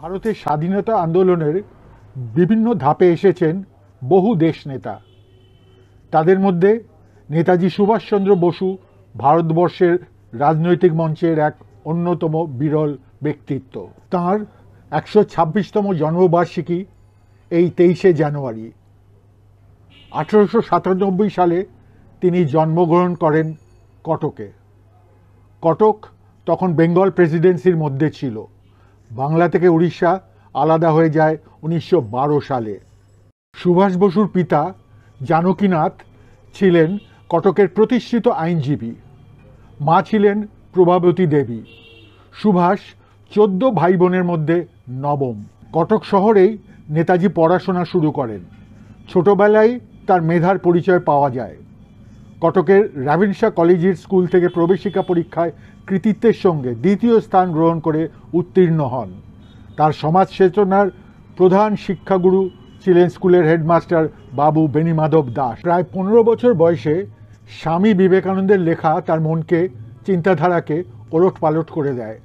ভারতের স্বাধীনতা আন্দোলনের বিভিন্ন ধাপে এসেছেন বহু দেশ নেতা। তাদের মধ্যে নেতাজি সুভাষচন্দ্র বসু ভারতবর্ষের রাজনৈতিক মঞ্চের এক অন্যতম বিরল ব্যক্তিত্ব। তাঁর একশো ছাব্বিশতম জন্মবার্ষিকী এই তেইশে জানুয়ারি। আঠেরোশো সাতানব্বই সালে তিনি জন্মগ্রহণ করেন কটকে। কটক তখন বেঙ্গল প্রেসিডেন্সির মধ্যে ছিল। বাংলা থেকে উড়িষ্যা আলাদা হয়ে যায় উনিশশো বারো সালে। সুভাষ বসুর পিতা জানকীনাথ ছিলেন কটকের প্রতিষ্ঠিত আইনজীবী। মা ছিলেন প্রভাবতী দেবী। সুভাষ চোদ্দ ভাই বোনের মধ্যে নবম। কটক শহরেই নেতাজি পড়াশোনা শুরু করেন। ছোটবেলায় তার মেধার পরিচয় পাওয়া যায়। কটকের রাভিনশা কলেজের স্কুল থেকে প্রবেশিকা পরীক্ষায় কৃতিত্বের সঙ্গে দ্বিতীয় স্থান গ্রহণ করে উত্তীর্ণ হন। তার সমাজ চেতনার প্রধান শিক্ষাগুরু ছিলেন স্কুলের হেডমাস্টার বাবু বেণীমাধব দাস। প্রায় পনেরো বছর বয়সে স্বামী বিবেকানন্দের লেখা তার মনকে, চিন্তাধারাকে ওলট পালট করে দেয়।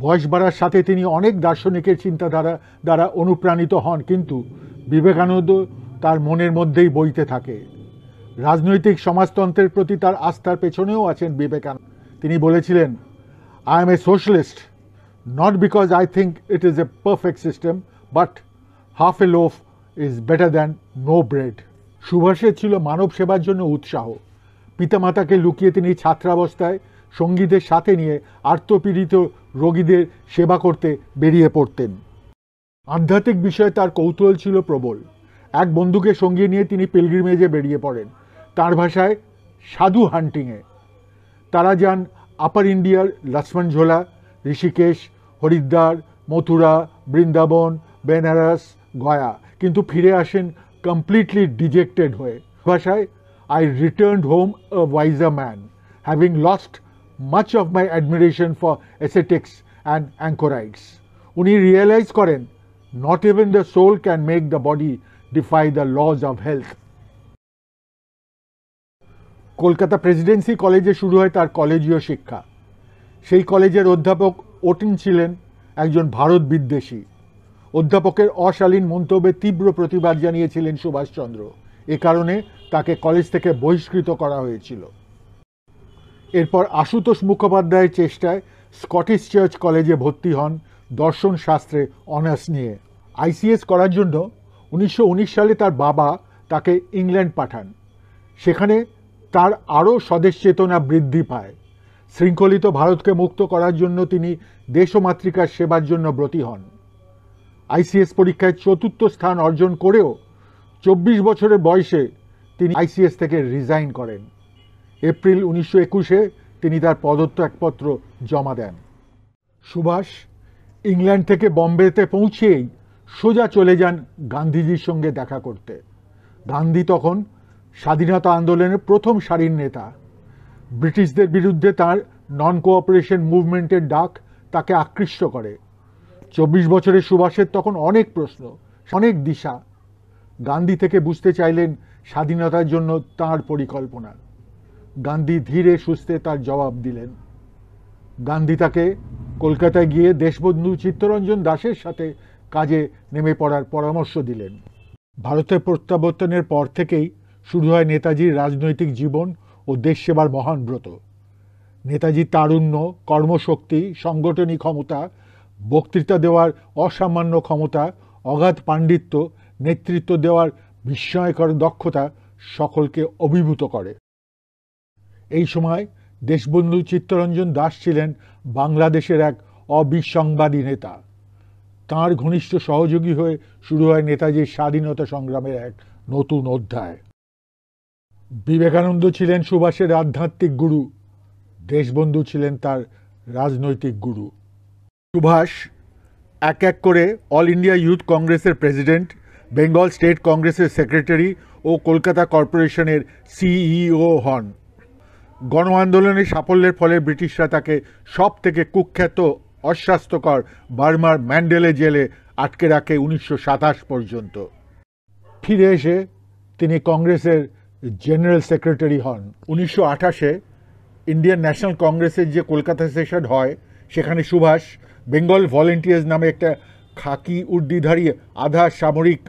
বয়স বাড়ার সাথে তিনি অনেক দার্শনিকের চিন্তাধারা দ্বারা অনুপ্রাণিত হন, কিন্তু বিবেকানন্দ তার মনের মধ্যেই বইতে থাকে। রাজনৈতিক সমাজতন্ত্রের প্রতি তার আস্থার পেছনেও আছেন বিবেকানন্দ। তিনি বলেছিলেন I am a socialist not because I think it is a perfect system but half a loaf is better than no bread সুভাষের ছিল মানব সেবার জন্য উৎসাহ। পিতামাতাকে লুকিয়ে তিনি ছাত্রাবস্থায় সঙ্গীদের সাথে নিয়ে আর্তপীড়িত রোগীদের সেবা করতে বেরিয়ে পড়তেন। আধ্যাত্মিক বিষয়ে তার কৌতূহল ছিল প্রবল। এক বন্ধুকে সঙ্গে নিয়ে তিনি পিলগ্রিমেজে বেরিয়ে পড়েন। তার ভাষায় সাধু হান্টিংয়ে। তারা যান আপার ইন্ডিয়ার লক্ষ্মণ ঝোলা, ঋষিকেশ, হরিদ্বার, মথুরা, বৃন্দাবন, বেনারস, গয়া। কিন্তু ফিরে আসেন কমপ্লিটলি ডিজেক্টেড হয়ে। ভাষায় I returned home a wiser man having lost much of my admiration for ascetics and anchorites উনি রিয়েলাইজ করেন not even the soul can make the body defy the laws of health Kolkata presidency কলেজে শুরু হয় তার কলেজীয় শিক্ষা। সেই কলেজের অধ্যাপক ওটিন ছিলেন একজন ভারত বিদ্বেষী। অধ্যাপকের অশালীন মন্তব্যে তীব্র প্রতিবাদ জানিয়েছিলেন সুভাষচন্দ্র। এ কারণে তাকে কলেজ থেকে বহিষ্কৃত করা হয়েছিল। এরপর আশুতোষ মুখোপাধ্যায়ের চেষ্টায় স্কটিশ চার্চ কলেজে ভর্তি হন দর্শন শাস্ত্রে অনার্স নিয়ে। আইসিএস করার জন্য উনিশশো উনিশ সালে তার বাবা তাকে ইংল্যান্ড পাঠান। সেখানে তার আরও স্বদেশ চেতনা বৃদ্ধি পায়। শৃঙ্খলিত ভারতকে মুক্ত করার জন্য তিনি দেশমাতৃকার সেবার জন্য ব্রতী হন। আইসিএস পরীক্ষায় চতুর্থ স্থান অর্জন করেও চব্বিশ বছরের বয়সে তিনি আইসিএস থেকে রিজাইন করেন। এপ্রিল উনিশশো একুশে তিনি তার পদত্যাগপত্র জমা দেন। সুভাষ, ইংল্যান্ড থেকে বম্বেতে পৌঁছেই সোজা চলে যান গান্ধীজির সঙ্গে দেখা করতে। গান্ধী তখন স্বাধীনতা আন্দোলনের প্রথম সারির নেতা। ব্রিটিশদের বিরুদ্ধে তার নন কোঅপারেশন মুভমেন্টের ডাক তাকে আকৃষ্ট করে। চব্বিশ বছরের সুভাষের তখন অনেক প্রশ্ন, অনেক দিশা। গান্ধী থেকে বুঝতে চাইলেন স্বাধীনতার জন্য তার পরিকল্পনা। গান্ধী ধীরে সুস্থে তার জবাব দিলেন। গান্ধী তাকে কলকাতায় গিয়ে দেশবন্ধু চিত্তরঞ্জন দাসের সাথে কাজে নেমে পড়ার পরামর্শ দিলেন। ভারতের প্রত্যাবর্তনের পর থেকেই শুরু হয় নেতাজির রাজনৈতিক জীবন ও দেশ সেবার মহান ব্রত। নেতাজির তারুণ্য, কর্মশক্তি, সংগঠনী ক্ষমতা, বক্তৃতা দেওয়ার অসামান্য ক্ষমতা, অগাধ পাণ্ডিত্য, নেতৃত্ব দেওয়ার বিস্ময়কর দক্ষতা সকলকে অভিভূত করে। এই সময় দেশবন্ধু চিত্তরঞ্জন দাস ছিলেন বাংলাদেশের এক অবিসংবাদী নেতা। তাঁর ঘনিষ্ঠ সহযোগী হয়ে শুরু হয় নেতাজির স্বাধীনতা সংগ্রামের এক নতুন অধ্যায়। বিবেকানন্দ ছিলেন সুভাষের আধ্যাত্মিক গুরু, দেশবন্ধু ছিলেন তার রাজনৈতিক গুরু। সুভাষ এক এক করে অল ইন্ডিয়া ইউথ কংগ্রেসের প্রেসিডেন্ট, বেঙ্গল স্টেট কংগ্রেসের সেক্রেটারি ও কলকাতা কর্পোরেশনের সিইও হন। গণ আন্দোলনের সাফল্যের ফলে ব্রিটিশরা তাকে সব থেকে কুখ্যাত, অস্বাস্থ্যকর বার্মার ম্যান্ডেলে জেলে আটকে রাখে উনিশশো সাতাশ পর্যন্ত। ফিরে এসে তিনি কংগ্রেসের জেনারেল সেক্রেটারি হন। উনিশশো আঠাশে ইন্ডিয়ান ন্যাশনাল কংগ্রেসের যে কলকাতা সেশন হয়, সেখানে সুভাষ বেঙ্গল ভলেন্টিয়ার্স নামে একটা খাকি উর্দিধারী আধা সামরিক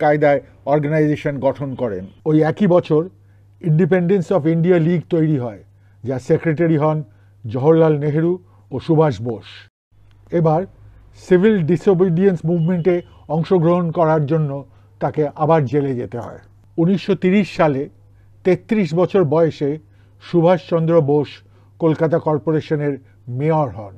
কায়দায় অর্গানাইজেশন গঠন করেন। ওই একই বছর ইন্ডিপেন্ডেন্স অফ ইন্ডিয়া লীগ তৈরি হয় যা সেক্রেটারি হন জওহরলাল নেহেরু ও সুভাষ বোস। এবার সিভিল ডিসোবিডিয়েন্স মুভমেন্টে অংশগ্রহণ করার জন্য তাকে আবার জেলে যেতে হয়। উনিশশো সালে তেত্রিশ বছর বয়সে সুভাষচন্দ্র বোস কলকাতা কর্পোরেশনের মেয়র হন।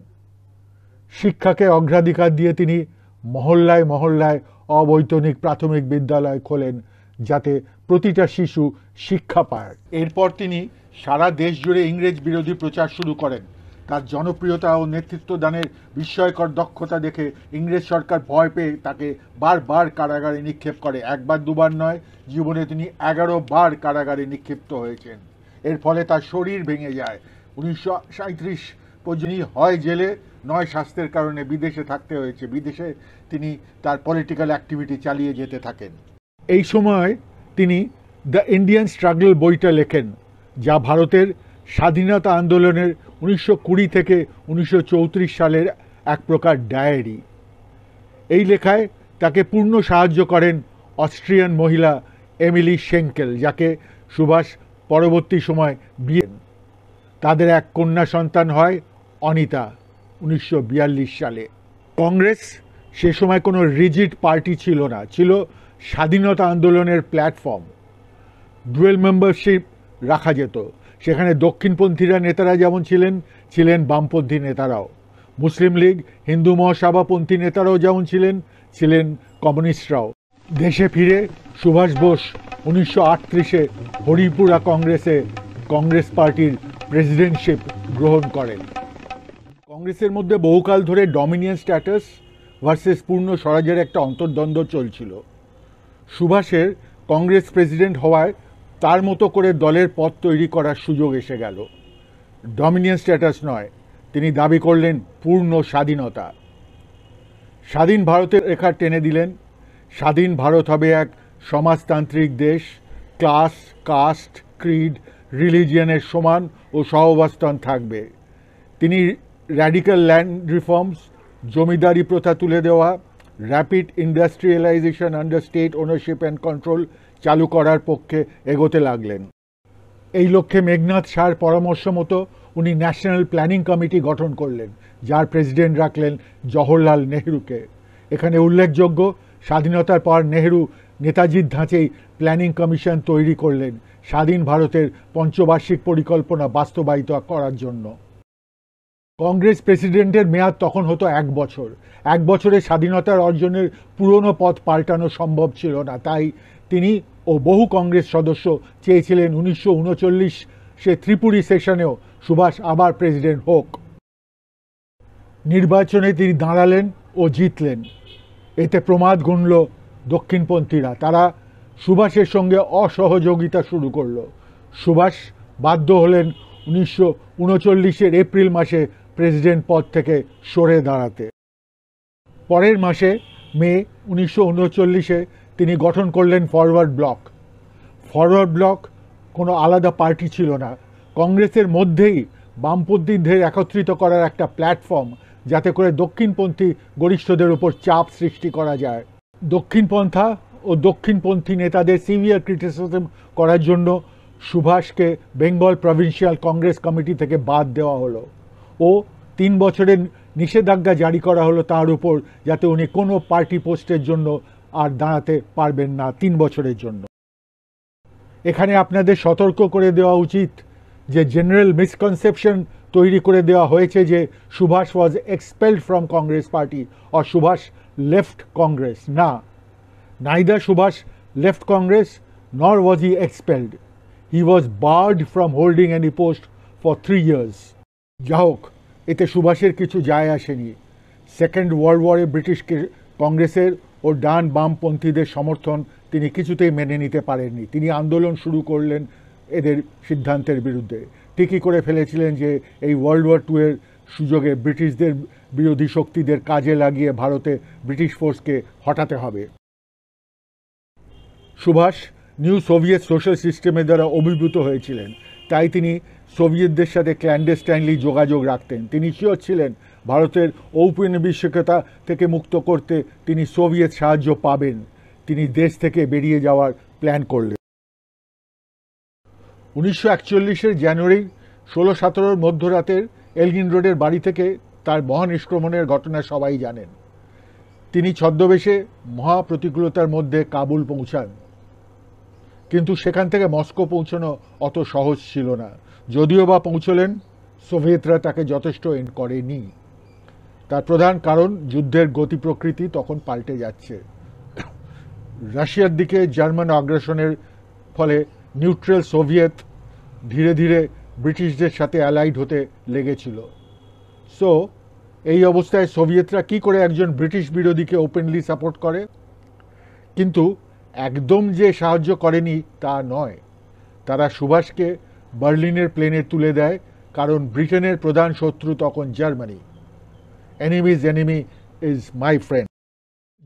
শিক্ষাকে অগ্রাধিকার দিয়ে তিনি মহল্লায় মহল্লায় অবৈতনিক প্রাথমিক বিদ্যালয় খোলেন যাতে প্রতিটা শিশু শিক্ষা পায়। এরপর তিনি সারা দেশ জুড়ে ইংরেজ বিরোধী প্রচার শুরু করেন। তার জনপ্রিয়তা ও নেতৃত্ব দানের বিস্ময়কর দক্ষতা দেখে ইংরেজ সরকার ভয় পেয়ে তাকে বারবার কারাগারে নিক্ষেপ করে। একবার, দুবার নয়, জীবনে তিনি এগারো বার কারাগারে নিক্ষিপ্ত হয়েছেন। এর ফলে তার শরীর ভেঙে যায়। উনিশশো সাঁত্রিশ হয় জেলে, নয় স্বাস্থ্যের কারণে বিদেশে থাকতে হয়েছে। বিদেশে তিনি তার পলিটিক্যাল অ্যাক্টিভিটি চালিয়ে যেতে থাকেন। এই সময় তিনি দ্য ইন্ডিয়ান স্ট্রাগল বইটা লেখেন, যা ভারতের স্বাধীনতা আন্দোলনের উনিশশো কুড়ি থেকে উনিশশো চৌত্রিশ সালের এক প্রকার ডায়েরি। এই লেখায় তাকে পূর্ণ সাহায্য করেন অস্ট্রিয়ান মহিলা এমিলি শেঙ্কেল যাকে সুভাষ পরবর্তী সময় বিয়ে তাদের এক কন্যা সন্তান হয় অনিতা, উনিশশো বিয়াল্লিশ সালে। কংগ্রেস সে সময় কোনো রিজিড পার্টি ছিল না, ছিল স্বাধীনতা আন্দোলনের প্ল্যাটফর্ম। ডুয়েল মেম্বারশিপ রাখা যেত। সেখানে দক্ষিণপন্থীরা নেতারা যেমন ছিলেন ছিলেন বামপন্থী নেতারাও। মুসলিম লীগ, হিন্দু মহাসভাপন্থী নেতারাও যেমন ছিলেন ছিলেন কমিউনিস্টরাও। দেশে ফিরে সুভাষ বোস উনিশশো আটত্রিশে হরিপুরা কংগ্রেসে কংগ্রেস পার্টির প্রেসিডেন্টশিপ গ্রহণ করেন। কংগ্রেসের মধ্যে বহুকাল ধরে ডমিনিয়ন স্ট্যাটাস ভার্সেস পূর্ণ স্বরাজের একটা অন্তর্দ্বন্দ্ব চলছিল। সুভাষের কংগ্রেস প্রেসিডেন্ট হওয়ায় তার মতো করে দলের পথ তৈরি করার সুযোগ এসে গেল। ডমিনিয়ন স্ট্যাটাস নয়, তিনি দাবি করলেন পূর্ণ স্বাধীনতা। স্বাধীন ভারতের রেখা টেনে দিলেন। স্বাধীন ভারত হবে এক সমাজতান্ত্রিক দেশ, ক্লাস, কাস্ট, ক্রিড, রিলিজিয়ানের সমান ও সহবাস্থান থাকবে। তিনি র্যাডিক্যাল ল্যান্ড রিফর্মস, জমিদারি প্রথা তুলে দেওয়া, rapid industrialisation under state ownership and control চালু করার পক্ষে এগোতে লাগলেন। এই লক্ষ্যে মেঘনাথ সার পরামর্শ মতো উনি ন্যাশনাল প্ল্যানিং কমিটি গঠন করলেন, যার প্রেসিডেন্ট রাখলেন জওহরলাল নেহরুকে। এখানে উল্লেখযোগ্য, স্বাধীনতার পর নেহরু নেতাজির ধাঁচেই প্ল্যানিং কমিশন তৈরি করলেন, স্বাধীন ভারতের পঞ্চবার্ষিক পরিকল্পনা বাস্তবায়িত করার জন্য। কংগ্রেস প্রেসিডেন্টের মেয়াদ তখন হতো এক বছর। এক বছরে স্বাধীনতার অর্জনের পুরনো পথ পাল্টানো সম্ভব ছিল না, তাই তিনি ও বহু কংগ্রেস সদস্য চেয়েছিলেন উনিশশো উনচল্লিশ সে ত্রিপুরী সেশনেও সুভাষ আবার প্রেসিডেন্ট হোক। নির্বাচনে তিনি দাঁড়ালেন ও জিতলেন। এতে প্রমাদ গুনল দক্ষিণপন্থীরা। তারা সুভাষের সঙ্গে অসহযোগিতা শুরু করল। সুভাষ বাধ্য হলেন উনিশশো উনচল্লিশের এপ্রিল মাসে প্রেসিডেন্ট পদ থেকে সরে দাঁড়াতে। পরের মাসে মে উনিশশো উনচল্লিশে তিনি গঠন করলেন ফরওয়ার্ড ব্লক ফরওয়ার্ড ব্লক কোনো আলাদা পার্টি ছিল না। কংগ্রেসের মধ্যেই বামপন্থীদের একত্রিত করার একটা প্ল্যাটফর্ম যাতে করে দক্ষিণপন্থী গরিষ্ঠদের উপর চাপ সৃষ্টি করা যায়। দক্ষিণপন্থা ও দক্ষিণপন্থী নেতাদের সিভিয়ার ক্রিটিসিজম করার জন্য সুভাষকে বেঙ্গল প্রভিন্সিয়াল কংগ্রেস কমিটি থেকে বাদ দেওয়া হলো। ও তিন বছরের নিষেধাজ্ঞা জারি করা হলো তার উপর, যাতে উনি কোনো পার্টি পোস্টের জন্য আর দাঁড়াতে পারবেন না তিন বছরের জন্য। এখানে আপনাদের সতর্ক করে দেওয়া উচিত যে জেনারেল মিসকনসেপশন তৈরি করে দেওয়া হয়েছে যে Subhas was expelled from Congress party or Subhas left Congress. না, neither Subhas left Congress, nor was he expelled. He was barred from holding any post for three years. যা হোক, এতে সুভাষের কিছু যায় আসেনি। সেকেন্ড ওয়ার্ল্ড ওয়ারে ব্রিটিশকে কংগ্রেসের ও ডান বামপন্থীদের সমর্থন তিনি কিছুতেই মেনে নিতে পারেননি। তিনি আন্দোলন শুরু করলেন এদের সিদ্ধান্তের বিরুদ্ধে। ঠিকই করে ফেলেছিলেন যে এই ওয়ার্ল্ড ওয়ার টু এর সুযোগে ব্রিটিশদের বিরোধী শক্তিদের কাজে লাগিয়ে ভারতে ব্রিটিশ ফোর্সকে হটাতে হবে। সুভাষ নিউ সোভিয়েত সোশ্যাল সিস্টেমের দ্বারা অভিভূত হয়েছিলেন। তাই তিনি সোভিয়েতদের সাথে ক্ল্যান্ডেস্টাইনলি যোগাযোগ রাখতেন। তিনি শিওর ছিলেন ভারতের ঔপনিবেশিকতা থেকে মুক্ত করতে তিনি সোভিয়েত সাহায্য পাবেন। তিনি দেশ থেকে বেরিয়ে যাওয়ার প্ল্যান করলেন। উনিশশো একচল্লিশের জানুয়ারি, ষোলো সতেরোর মধ্যরাতের এলগিন রোডের বাড়ি থেকে তার মহানিষ্ক্রমণের ঘটনা সবাই জানেন। তিনি ছদ্মবেশে মহা প্রতিকূলতার মধ্যে কাবুল পৌঁছান। কিন্তু সেখান থেকে মস্কো পৌঁছানো অত সহজ ছিল না। যদিও বা পৌঁছলেন, সোভিয়েতরা তাকে যথেষ্ট এন্ড করেনি। তার প্রধান কারণ, যুদ্ধের গতি প্রকৃতি তখন পাল্টে যাচ্ছে। রাশিয়ার দিকে জার্মান আগ্রাসনের ফলে নিউট্রাল সোভিয়েত ধীরে ধীরে ব্রিটিশদের সাথে অ্যালাইড হতে লেগেছিল। সো এই অবস্থায় সোভিয়েতরা কি করে একজন ব্রিটিশ বিরোধীকে ওপেনলি সাপোর্ট করে? কিন্তু একদম যে সাহায্য করেনি তা নয়। তারা সুভাষকে বার্লিনের প্লেনে তুলে দেয়, কারণ ব্রিটেনের প্রধান শত্রু তখন Germany. Enemy's enemy is my friend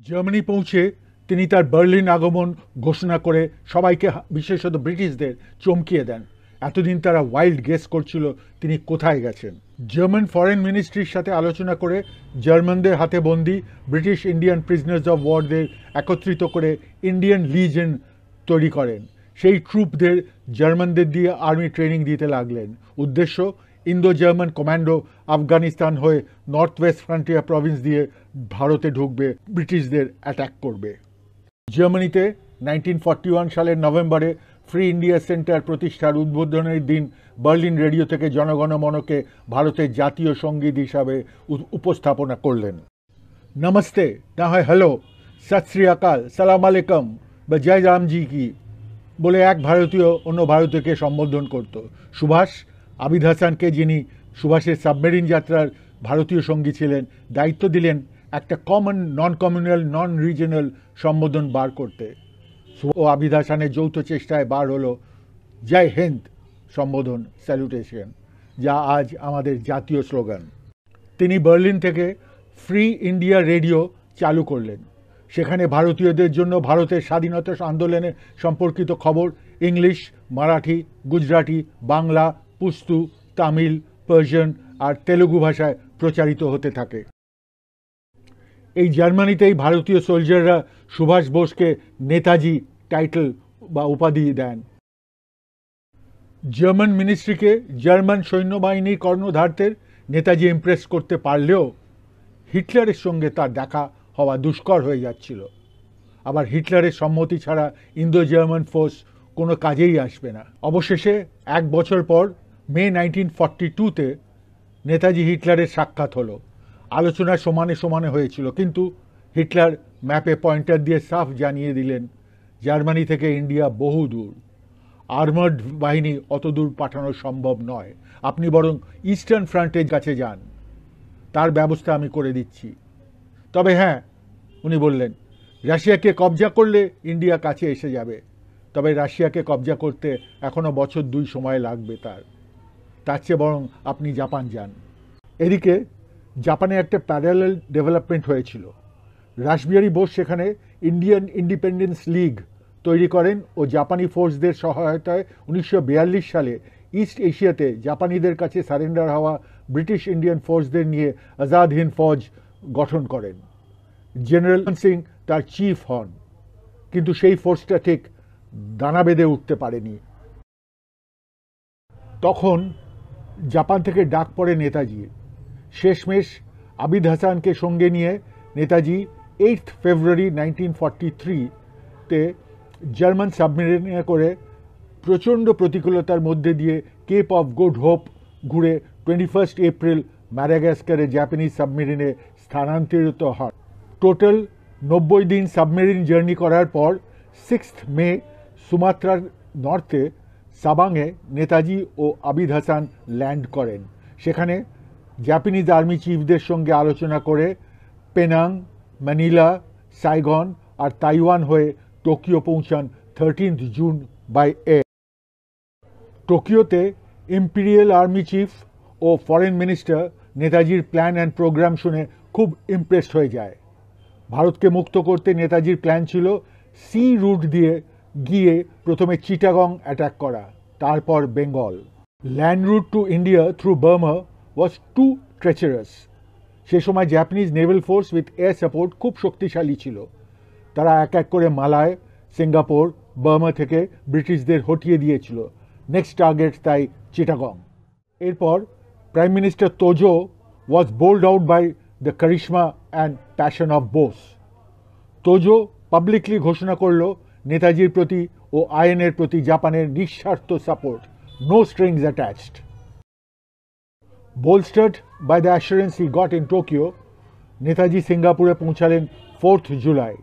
Germany পৌঁছে তিনি তার বার্লিন আগমন ঘোষণা করে সবাইকে বিশেষত ব্রিটিশদের চমকিয়ে দেন। এতদিন তারা ওয়াইল্ড গেস করছিল তিনি কোথায় গেছেন। জার্মান ফরেন মিনিস্ট্রির সাথে আলোচনা করে জার্মানদের হাতে বন্দি ব্রিটিশ ইন্ডিয়ান প্রিজনার্স অফ ওয়ারদের একত্রিত করে ইন্ডিয়ান লিজেন তৈরি করেন। সেই ট্রুপদের জার্মানদের দিয়ে আর্মি ট্রেনিং দিতে লাগলেন। উদ্দেশ্য ইন্দো জার্মান কমান্ডো আফগানিস্তান হয়ে নর্থ ওয়েস্ট ফ্রন্টিয়ার প্রভিন্স দিয়ে ভারতে ঢুকবে, ব্রিটিশদের অ্যাট্যাক করবে। জার্মানিতে নাইনটিন সালের নভেম্বরে ফ্রি ইন্ডিয়া সেন্টার প্রতিষ্ঠার উদ্বোধনের দিন বার্লিন রেডিও থেকে জনগণমনকে ভারতের জাতীয় সংগীত হিসাবে উপস্থাপনা করলেন। নমস্তে, না হয় হ্যালো সত শ্রী আকাল, সালাম আলাইকুম, বা জয় রামজি কি? বলে এক ভারতীয় অন্য ভারতীয়কে সম্বোধন করত। সুভাষ আবিদ হাসানকে, যিনি সুভাষের সাবমেরিন যাত্রার ভারতীয় সঙ্গী ছিলেন, দায়িত্ব দিলেন একটা common non communal non regional সম্বোধন বার করতে। ও আবিদ হাসানের যৌথ চেষ্টায় বার হলো জয় হিন্দ সম্বোধন স্যালুটেশন যা আজ আমাদের জাতীয় স্লোগান। তিনি বার্লিন থেকে ফ্রি ইন্ডিয়া রেডিও চালু করলেন। সেখানে ভারতীয়দের জন্য ভারতের স্বাধীনতা আন্দোলনে সম্পর্কিত খবর, ইংলিশ, মারাঠি, গুজরাটি, বাংলা পুস্তু তামিল, পার্সিয়ান আর তেলুগু ভাষায় প্রচারিত হতে থাকে। এই জার্মানিতেই ভারতীয় সোলজাররা সুভাষ বোসকে নেতাজি টাইটেল বা উপাধি দেন। জার্মান মিনিস্ট্রিকে জার্মান সৈন্যবাহিনীর কর্ণধারদের নেতাজি ইমপ্রেস করতে পারলেও হিটলারের সঙ্গে তার দেখা হওয়া দুষ্কর হয়ে যাচ্ছিল। আবার হিটলারের সম্মতি ছাড়া ইন্দো জার্মান ফোর্স কোনো কাজেই আসবে না। অবশেষে এক বছর পর মে নাইনটিন ফর্টি টুতে নেতাজি হিটলারের সাক্ষাৎ হলো। আলোচনা সমানে সমানে হয়েছিল, কিন্তু হিটলার ম্যাপে পয়েন্টার দিয়ে সাফ জানিয়ে দিলেন, জার্মানি থেকে ইন্ডিয়া বহু দূর। আর্মার্ড বাহিনী অত দূর পাঠানো সম্ভব নয়। আপনি বরং ইস্টার্ন ফ্রন্টের কাছে যান। তার ব্যবস্থা আমি করে দিচ্ছি। তবে হ্যাঁ উনি বললেন, রাশিয়াকে কবজা করলে ইন্ডিয়া কাছে এসে যাবে। তবে রাশিয়াকে কবজা করতে এখনও বছর দুই সময় লাগবে তার। তার চেয়ে বরং আপনি জাপান যান। এদিকে জাপানে একটা প্যারালাল ডেভেলপমেন্ট হয়েছিল। রাসবিহারী বোস সেখানে ইন্ডিয়ান ইন্ডিপেন্ডেন্স লিগ তৈরি করেন ও জাপানি ফোর্সদের সহায়তায় উনিশশো বিয়াল্লিশ সালে ইস্ট এশিয়াতে জাপানিদের কাছে সারেন্ডার হওয়া ব্রিটিশ ইন্ডিয়ান ফোর্সদের নিয়ে আজাদ হিন্দ ফৌজ গঠন করেন। জেনারেল সিং তার চিফ হন। কিন্তু সেই ফোর্সটা ঠিক দানা বেঁধে উঠতে পারেনি। তখন জাপান থেকে ডাক পড়ে নেতাজি। শেষমেশ আবিদ হাসানকে সঙ্গে নিয়ে Netaji eight February nineteen forty থ্রিতে জার্মান সাবমেরিনে করে প্রচণ্ড প্রতিকূলতার মধ্যে দিয়ে কেপ অফ গুড হোপ ঘুরে টোয়েন্টি ফার্স্ট এপ্রিল ম্যারাগাস্কারে জাপানিজ সাবমেরিনে স্থানান্তরিত হন। টোটাল নব্বই দিন সাবমেরিন জার্নি করার পর সিক্সথ মে সুমাত্রার নর্থে সাবাংয়ে নেতাজি ও আবিদ হাসান ল্যান্ড করেন। সেখানে জাপানিজ আর্মি চিফদের সঙ্গে আলোচনা করে পেনাং, ম্যানিলা, সাইগন আর তাইওয়ান হয়ে টোকিও পৌঁছান থার্টিন্থ জুন বাই এ। টোকিওতে ইম্পিরিয়াল আর্মি চিফ ও ফরেন মিনিস্টার নেতাজির প্ল্যান অ্যান্ড প্রোগ্রাম শুনে খুব ইমপ্রেসড হয়ে যায়। ভারতকে মুক্ত করতে নেতাজির প্ল্যান ছিল সি রুট দিয়ে গিয়ে প্রথমে চিটাগং অ্যাটাক করা, তারপর Bengal. Land route to India through Burma was too treacherous সে সময় Japanese naval force with air support খুব শক্তিশালী ছিল। তারা এক এক করে মালায় সিঙ্গাপুর, বার্মা থেকে ব্রিটিশদের হটিয়ে দিয়েছিল। নেক্সট টার্গেট তাই চিটাগং। এরপর prime minister Tojo was bowled out by the charisma and passion of Bose Tojo publicly ঘোষণা করল নেতাজির প্রতি ও আইএনের প্রতি জাপানের নিঃস্বার্থ support no strings attached bolstered by the assurance he got in Tokyo Netaji সিঙ্গাপুরে পৌঁছালেন fourth July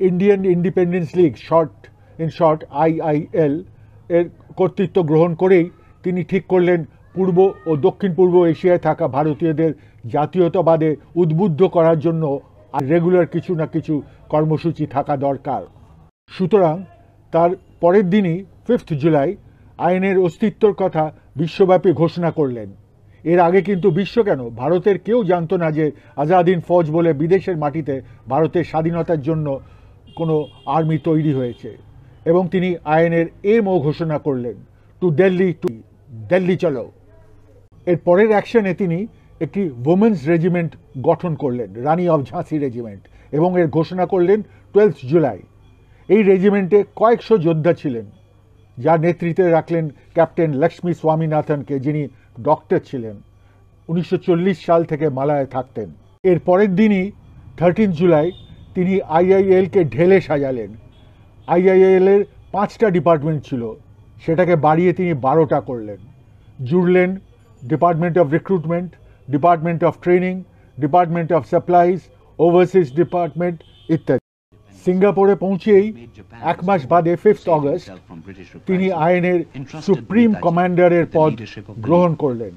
Indian Independence League short in short IIL এর কর্তৃত্ব গ্রহণ করেই তিনি ঠিক করলেন পূর্ব ও দক্ষিণ পূর্ব এশিয়ায় থাকা ভারতীয়দের জাতীয়তাবাদে উদ্বুদ্ধ করার জন্য রেগুলার কিছু না কিছু কর্মসূচি থাকা দরকার। সুতরাং তার পরের দিনই ফিফথ জুলাই আইনের অস্তিত্বর কথা বিশ্বব্যাপী ঘোষণা করলেন। এর আগে কিন্তু বিশ্ব কেন ভারতের কেউ জানতো না যে আজাদিন ফৌজ বলে বিদেশের মাটিতে ভারতের স্বাধীনতার জন্য কোনো আর্মি তৈরি হয়েছে এবং তিনি আইনের এমও ঘোষণা করলেন টু দিল্লি টু দিল্লি চলো। এর পরের অ্যাকশনে তিনি একটি ওমেন্স রেজিমেন্ট গঠন করলেন রানী অফ ঝাঁসি রেজিমেন্ট এবং এর ঘোষণা করলেন টুয়েলথ জুলাই এই রেজিমেন্টে কয়েকশো যোদ্ধা ছিলেন, যার নেতৃত্বে রাখলেন ক্যাপ্টেন লক্ষ্মী স্বামীনাথনকে, যিনি ডক্টর ছিলেন। উনিশশো চল্লিশ সাল থেকে মালায় থাকতেন। এর পরের দিনই থার্টিন জুলাই, তিনি আইআইএলকে ঢেলে সাজালেন। আইআইএল এর পাঁচটা ডিপার্টমেন্ট ছিল, সেটাকে বাড়িয়ে তিনি বারোটা করলেন। জুড়লেন department of recruitment, department of training, department of supplies, overseas department, ইত্যাদি। সিঙ্গাপুরে পৌঁছেই এক মাস বাদে ফিফথ অগস্ট তিনি আইনের সুপ্রিম কমান্ডারের পদ গ্রহণ করলেন।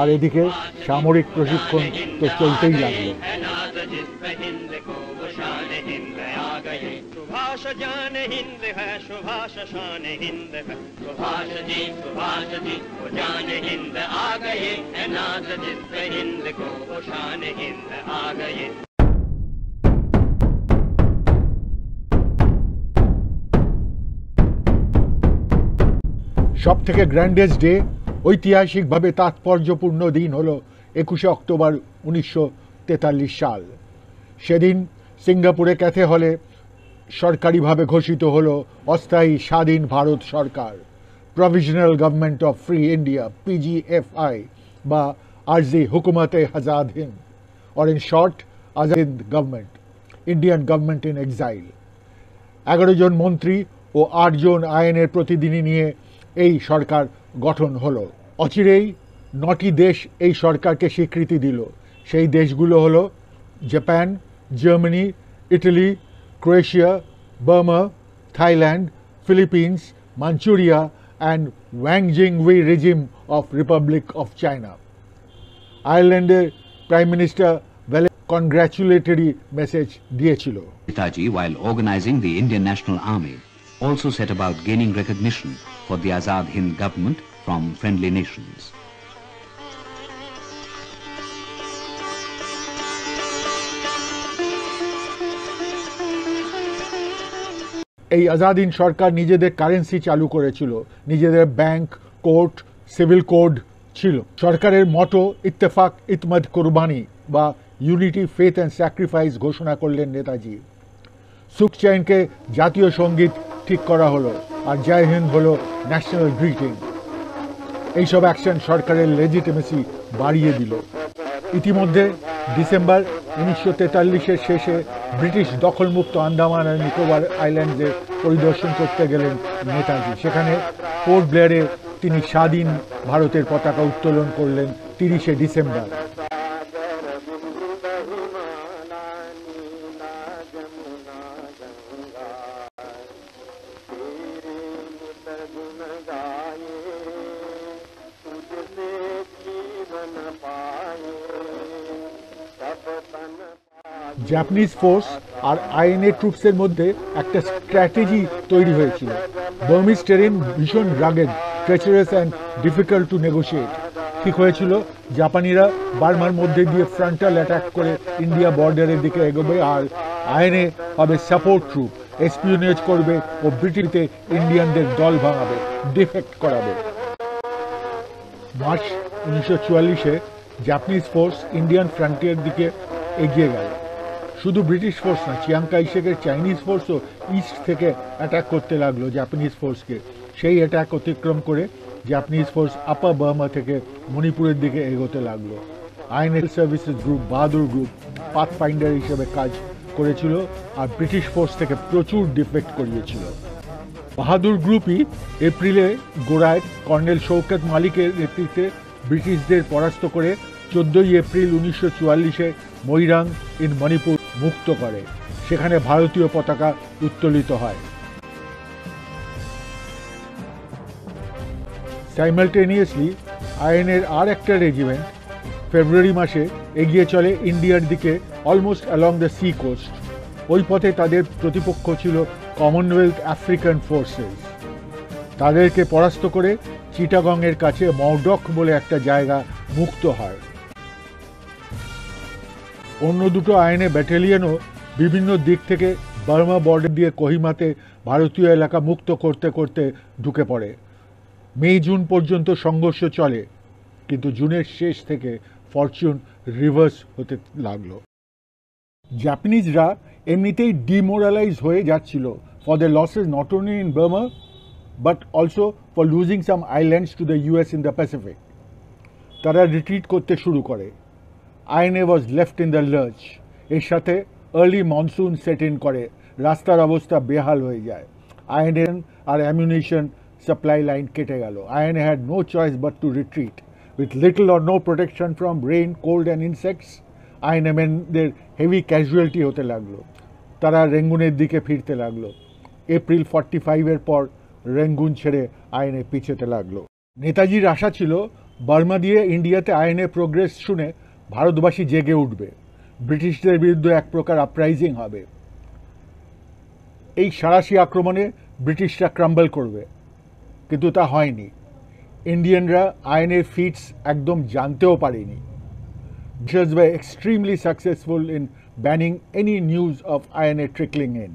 আর এদিকে সামরিক প্রশিক্ষণ তো চলতেই লাগল। হিন্দ থেকে গ্র্যান্ডেস্ট ডে ঐতিহাসিকভাবে তাৎপর্যপূর্ণ দিন হল একুশে অক্টোবর উনিশশো তেতাল্লিশ সাল। সেদিন সিঙ্গাপুরে ক্যাথে হলে সরকারিভাবে ঘোষিত হল অস্থায়ী স্বাধীন ভারত সরকার provisional government of free India PGFI বা Arzi Hukumat-e Azad Hind. Or in short Azad Hind government Indian government in exile এগারো জন মন্ত্রী ও আটজন আইনের প্রতিনিধি নিয়ে এই সরকার গঠন হলো। অচিরেই নটি দেশ এই সরকারকে স্বীকৃতি দিল। সেই দেশগুলো হলো Japan Germany Italy Croatia Burma Thailand Philippines Manchuria and Wang Jing Wei regime of republic of China আয়ারল্যান্ডের প্রাইম মিনিস্টার ভ্যালে কনগ্র্যাচুলেটরি মেসেজ দিয়েছিল। Netaji, while organizing the Indian National Army, also set about gaining recognition for the Azad Hind government from friendly nations. এই আজাদিন সরকার নিজেদের currency চালু করেছিল। নিজেদের bank court civil code ছিল। সরকারের মতো ইত্তেফাক, ইতমদ কোরবানি বা ইউনিটি ফেথ অ্যান্ড স্যাক্রিফাইস ঘোষণা করলেন নেতাজি। সুখচैनকে জাতীয় সংগীত ঠিক করা হলো আর জয় হিন্দ হলো ন্যাশনাল গ্রিটিং এইসব অ্যাকশন সরকারের লেজিটিমেসি বাড়িয়ে দিল। ইতিমধ্যে ডিসেম্বর উনিশশো তেতাল্লিশের শেষে ব্রিটিশ দখলমুক্ত আন্দামান আর নিকোবর আইল্যান্ডে পরিদর্শন করতে গেলেন নেতাজি। সেখানে পোর্ট ব্লেয়ারে তিনি স্বাধীন ভারতের পতাকা উত্তোলন করলেন তিরিশে ডিসেম্বর। জাপানিজ ফোর্স আর আইএনএ ট্রুপসের মধ্যে একটা স্ট্র্যাটেজি তৈরি হয়েছিল। বার্মিজ টেরেন ভীষণ rugged treacherous and difficult to negotiate ঠিক হয়েছিল, জাপানিরা বার্মার মধ্যে দিয়ে ফ্রন্টাল অ্যাটাক করে ইন্ডিয়া বর্ডারের দিকে এগোবে আর আইএনএ হবে সাপোর্ট ট্রুপ এসপিওনেজ করবে ও ব্রিটিশতে ইন্ডিয়ানদের দল ভাঙাবে ডিফেক্ট করাবে। মার্চ উনিশশো চুয়াল্লিশে জাপানিজ ফোর্স ইন্ডিয়ান ফ্রন্টিয়ার দিকে এগিয়ে গেল। শুধু ব্রিটিশ ফোর্স না চিয়াংকাই শেখের চাইনিজ ফোর্সও ইস্ট থেকে অ্যাটাক করতে লাগল জাপানিজ ফোর্সকে সেই অ্যাটাক অতিক্রম করে জাপানিজ ফোর্স আপার বার্মা থেকে মণিপুরের দিকে এগোতে লাগল। আইএনএল services group Bahadur group path finder হিসেবে কাজ করেছিল আর ব্রিটিশ ফোর্স থেকে প্রচুর ডিফেক্ট করিয়েছিল। বাহাদুর গ্রুপই এপ্রিলে গোড়ায় কর্নেল শৌকত মালিকের নেতৃত্বে ব্রিটিশদের পরাস্ত করে চোদ্দই এপ্রিল উনিশশো চুয়াল্লিশে মৈরাং ইন মণিপুর মুক্ত করে। সেখানে ভারতীয় পতাকা উত্তোলিত হয়। সাইমালটেনিয়াসলি আইএনের আর একটা রেজিমেন্ট ফেব্রুয়ারি মাসে এগিয়ে চলে ইন্ডিয়ার দিকে almost along the sea coast ওই পথে তাদের প্রতিপক্ষ ছিল কমনওয়েলথ আফ্রিকান ফোর্সেস তাদেরকে পরাস্ত করে চিটাগংয়ের কাছে মৌডক বলে একটা জায়গা মুক্ত হয়। অন্য দুটো আইনে ব্যাটালিয়নও বিভিন্ন দিক থেকে বার্মা বর্ডার দিয়ে কোহিমাতে ভারতীয় এলাকা মুক্ত করতে করতে ঢুকে পড়ে। মে, জুন পর্যন্ত সংঘর্ষ চলে, কিন্তু জুনের শেষ থেকে ফরচুন রিভার্স হতে লাগল। জাপানিজরা এমনিতেই ডিমোরালাইজ হয়ে যাচ্ছিল for the losses not only in Burma but also for losing some islands to the US in the Pacific তারা রিট্রিট করতে শুরু করে। আইনে was left in the lurch এর সাথে আর্লি মনসুন সেট ইন করে। রাস্তার অবস্থা বেহাল হয়ে যায়। আইএনএন আর অ্যামিউনিশন সাপ্লাই লাইন কেটে গেল। INA had no choice but to retreat with little or no protection from rain cold and insects আইএনএমএনদের heavy casualty হতে লাগল। তারা রেঙ্গুনের দিকে ফিরতে লাগল। এপ্রিল ফর্টি ফাইভের পর রেঙ্গুন ছেড়ে আইনে পিছোতে লাগল। নেতাজির আশা ছিল, বার্মা দিয়ে ইন্ডিয়াতে আইনে প্রোগ্রেস শুনে ভারতবাসী জেগে উঠবে। ব্রিটিশদের বিরুদ্ধে এক প্রকার আপরাইজিং হবে। এই সারাশি আক্রমণে ব্রিটিশরা ক্রাম্বল করবে। কিন্তু তা হয়নি। ইন্ডিয়ানরা আইনের ফিটস একদম জানতেও পারেনি। British were extremely successful in banning any news of INA trickling in.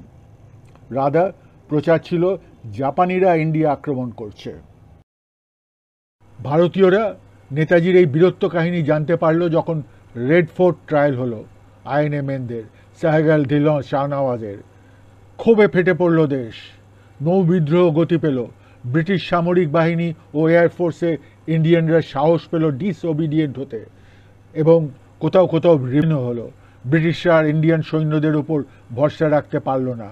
রাদা প্রচার ছিল, জাপানিরা ইন্ডিয়া আক্রমণ করছে। ভারতীয়রা নেতাজির এই বীরত্ব কাহিনী জানতে পারল যখন রেড ফোর্ট ট্রায়াল হলো আইএনএমএনদের সাহেগাল ধিলন শাহনওয়াজের। ক্ষোভে ফেটে পড়ল দেশ। নৌ বিদ্রোহ গতি পেল। ব্রিটিশ সামরিক বাহিনী ও এয়ারফোর্সে ইন্ডিয়ানরা সাহস পেল ডিসওবিডিয়েন্ট হতে এবং কোথাও কোথাও বিভিন্ন হলো। ব্রিটিশরা আর ইন্ডিয়ান সৈন্যদের উপর ভরসা রাখতে পারল না।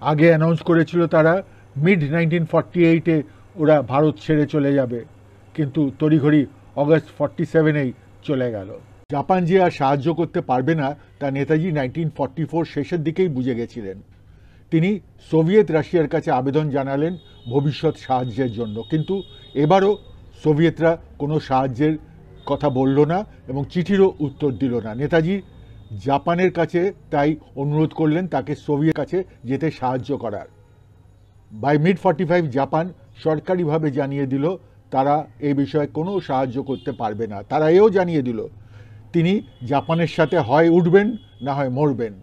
আগে অ্যানাউন্স করেছিল তারা মিড নাইনটিন ফর্টি এইটে ওরা ভারত ছেড়ে চলে যাবে। কিন্তু তড়িঘড়ি অগস্ট ফর্টি সেভেনেই চলে গেল। জাপান যে আর সাহায্য করতে পারবে না, তা নেতাজি নাইনটিন ফর্টি ফোর শেষের দিকেই বুঝে গেছিলেন। তিনি সোভিয়েত রাশিয়ার কাছে আবেদন জানালেন ভবিষ্যৎ সাহায্যের জন্য। কিন্তু এবারও সোভিয়েতরা কোনো সাহায্যের কথা বলল না এবং চিঠিরও উত্তর দিল না। নেতাজি জাপানের কাছে তাই অনুরোধ করলেন তাকে সোভিয়েত কাছে যেতে সাহায্য করার। By mid forty five Japan সরকারিভাবে জানিয়ে দিল তারা এই বিষয়ে কোনো সাহায্য করতে পারবে না। তারা এও জানিয়ে দিল, তিনি জাপানের সাথে হয় উঠবেন, না হয় মরবেন।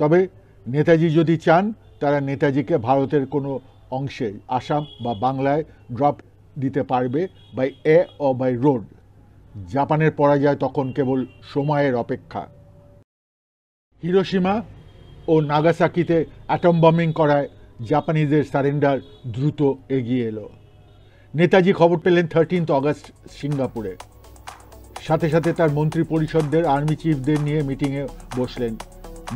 তবে নেতাজি যদি চান, তারা নেতাজিকে ভারতের কোনো অংশে, আসাম বা বাংলায় ড্রপ দিতে পারবে by air O by road জাপানের পরাজয় তখন কেবল সময়ের অপেক্ষা। হিরোসীমা ও নাগাসাকিতে অ্যাটম বম্বিং করায় জাপানিজদের সারেন্ডার দ্রুত এগিয়ে এলো। নেতাজি খবর পেলেন থার্টিন্থ অগস্ট সিঙ্গাপুরে। সাথে সাথে তার মন্ত্রী পরিষদদের আর্মি চিফদের নিয়ে মিটিংয়ে বসলেন।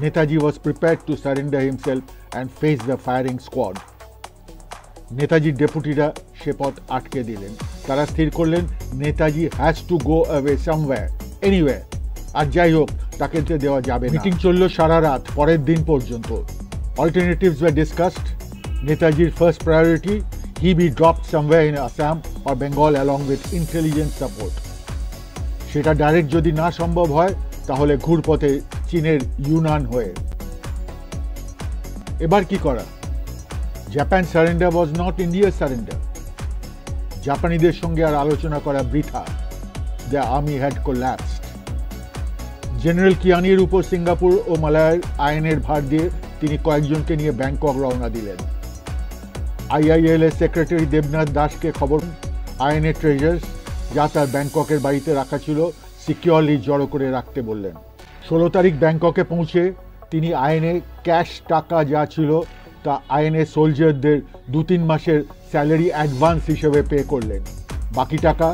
Netaji was prepare to surrender himself and face the firing squad নেতাজির ডেপুটিরা সে পথ আটকে দিলেন। তারা স্থির করলেন, Netaji has to go away somewhere anyway আর যাই হোক, তাকে দেওয়া যাবে মিটিং চলল সারা রাত, পরের দিন পর্যন্ত। অল্টারনেটিভস ওয়ার ডিসকাসড নেতাজির first priority he be drop somewhere in Assam or Bengal along with intelligence support সেটা ডাইরেক্ট যদি না সম্ভব হয়, তাহলে ঘুরপথে চীনের ইউনান হয়ে। এবার কি করা? জাপান সারেন্ডার ওয়াজ নট ইন্ডিয়ার সারেন্ডার জাপানিদের সঙ্গে আর আলোচনা করা বৃথা। The army had collapsed general কিয়ানির উপর সিঙ্গাপুর ও মালয়ের আইনের ভার দিয়ে তিনি কয়েকজনকে নিয়ে ব্যাংকক রওনা দিলেন। আইআইএল এর সেক্রেটারি দেবনাথ দাসকে খবর। আইনের ট্রেজার্স যা তার ব্যাংককের বাড়িতে রাখা ছিল সিকিউরলি জড়ো করে রাখতে বললেন। ষোলো তারিখ ব্যাংককে পৌঁছে তিনি আইনে ক্যাশ টাকা যা ছিল তা আইনে সোলজারদের দু তিন মাসের স্যালারি অ্যাডভান্স হিসেবে পে করলেন। বাকি টাকা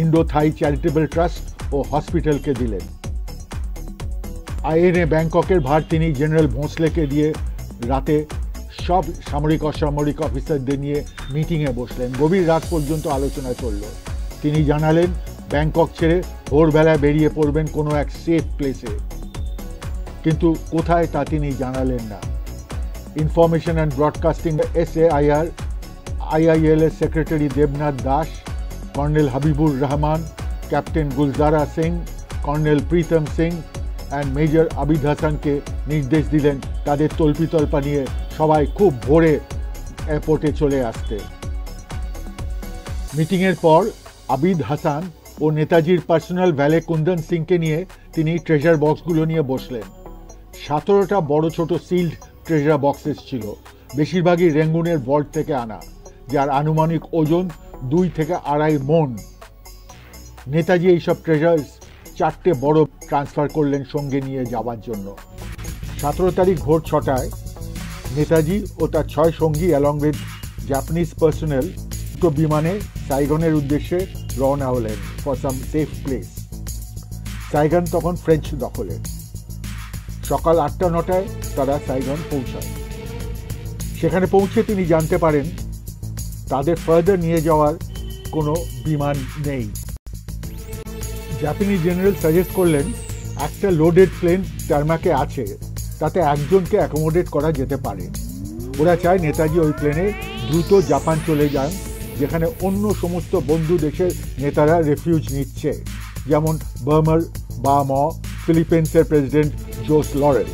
ইন্ডো থাই চ্যারিটেবল ট্রাস্ট ও হসপিটালকে দিলেন। আইএনএ ব্যাংককের ভার তিনি জেনারেল ভোঁসলেকে দিয়ে রাতে সব সামরিক, অসামরিক অফিসারদের নিয়ে মিটিংয়ে বসলেন। গভীর রাত পর্যন্ত আলোচনা চলল। তিনি জানালেন, ব্যাংকক ছেড়ে ভোরবেলায় বেরিয়ে পড়বেন কোনো এক সেফ প্লেসে কিন্তু কোথায় তা তিনি জানালেন না। Information and broadcasting S A Ayer IIL এর secretary Debnath Das colonel Habibur Rahman captain Gulzara Singh colonel Pritam Singh and major Abid হাসানকে নির্দেশ দিলেন তাদের তল্পিতল্পা নিয়ে সবাই খুব ভোরে এয়ারপোর্টে চলে আসতে। মিটিংয়ের পর আবিদ হাসান ও নেতাজির পার্সোনাল ভ্যালে কুন্দন সিংকে নিয়ে তিনি ট্রেজার বক্সগুলো নিয়ে বসলেন। সতেরোটা বড় ছোট সিল্ড ট্রেজার বক্সেস ছিল, বেশিরভাগই রেঙ্গুনের ভল্ট থেকে আনা, যার আনুমানিক ওজন দুই থেকে আড়াই মন। নেতাজি এইসব ট্রেজার্স চারটে বড় ট্রান্সফার করলেন সঙ্গে নিয়ে যাওয়ার জন্য। সতেরো তারিখ ভোর ছটায় নেতাজি ও তার ছয় সঙ্গী অ্যালং উইথ জাপানিজ পার্সোনেল দুটো বিমানে সাইগনের উদ্দেশ্যে রওনা হলেন for some safe place Saigon তখন ফ্রেঞ্চ দখলে। সকাল আটটা নটায় তারা সাইগন পৌঁছায়। সেখানে পৌঁছে তিনি জানতে পারেন, তাদের ফার্দার নিয়ে যাওয়ার কোনো বিমান নেই। জাপানি জেনারেল সাজেস্ট করলেন, একটা লোডেড প্লেন টার্মাকে আছে, তাতে একজনকে অ্যাকোমোডেট করা যেতে পারে। ওরা চায় নেতাজি ওই প্লেনে দ্রুত জাপান চলে যান, যেখানে অন্য সমস্ত বন্ধু দেশের নেতারা রেফিউজ নিচ্ছে, যেমন বার্মার বা ম, ফিলিপিন্সের প্রেসিডেন্ট জোস লরেল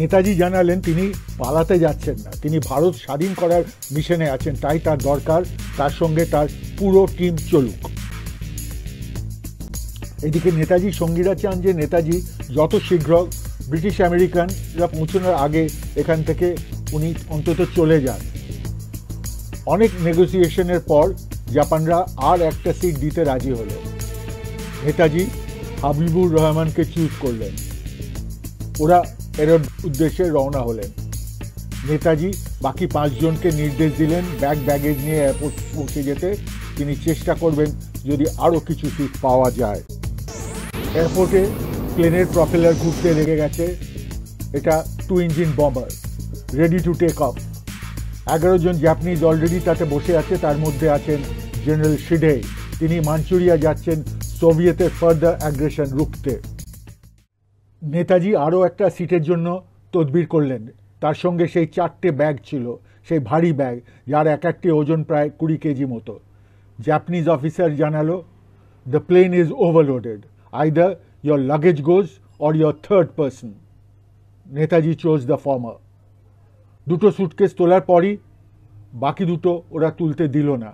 নেতাজি জানালেন তিনি পালাতে যাচ্ছেন না, তিনি ভারত স্বাধীন করার মিশনে আছেন, তাই তার দরকার, তার সঙ্গে তার পুরো টিম চলুক। এদিকে নেতাজি সঙ্গীরা চান যে নেতাজি যত শীঘ্র ব্রিটিশ আমেরিকানরা পৌঁছানোর আগে এখান থেকে উনি অন্তত চলে যান। অনেক নেগোসিয়েশনের পর জাপানরা আর একটা সিট দিতে রাজি হলো। নেতাজি হাবিবুর রহমানকে চুজ করলেন। ওরা এর উদ্দেশ্যে রওনা হলেন। নেতাজি বাকি পাঁচজনকে নির্দেশ দিলেন ব্যাগ ব্যাগেজ নিয়ে এয়ারপোর্ট পৌঁছে যেতে। তিনি চেষ্টা করবেন যদি আরও কিছু সিট পাওয়া যায়। এয়ারপোর্টে প্লেনের প্রপেলার ঘুরতে লেগে গেছে। এটা two engine bomber ready to take off এগারো জন জাপানিজ অলরেডি তাতে বসে আছে, তার মধ্যে আছেন জেনারেল শিডে তিনি মাঞ্চুরিয়া যাচ্ছেন সোভিয়েতের ফার্দার অ্যাগ্রেশন রুখতে। নেতাজি আরও একটা সিটের জন্য তদবির করলেন। তার সঙ্গে সেই চারটে ব্যাগ ছিল, সেই ভারী ব্যাগ যার এক একটি ওজন প্রায় কুড়ি কেজি মতো। জাপানিজ অফিসার জানালো the plane is overloaded either your luggage goes or your third person Netaji chose the former দুটো সুটকেস তোলার পরই বাকি দুটো ওরা তুলতে দিল না।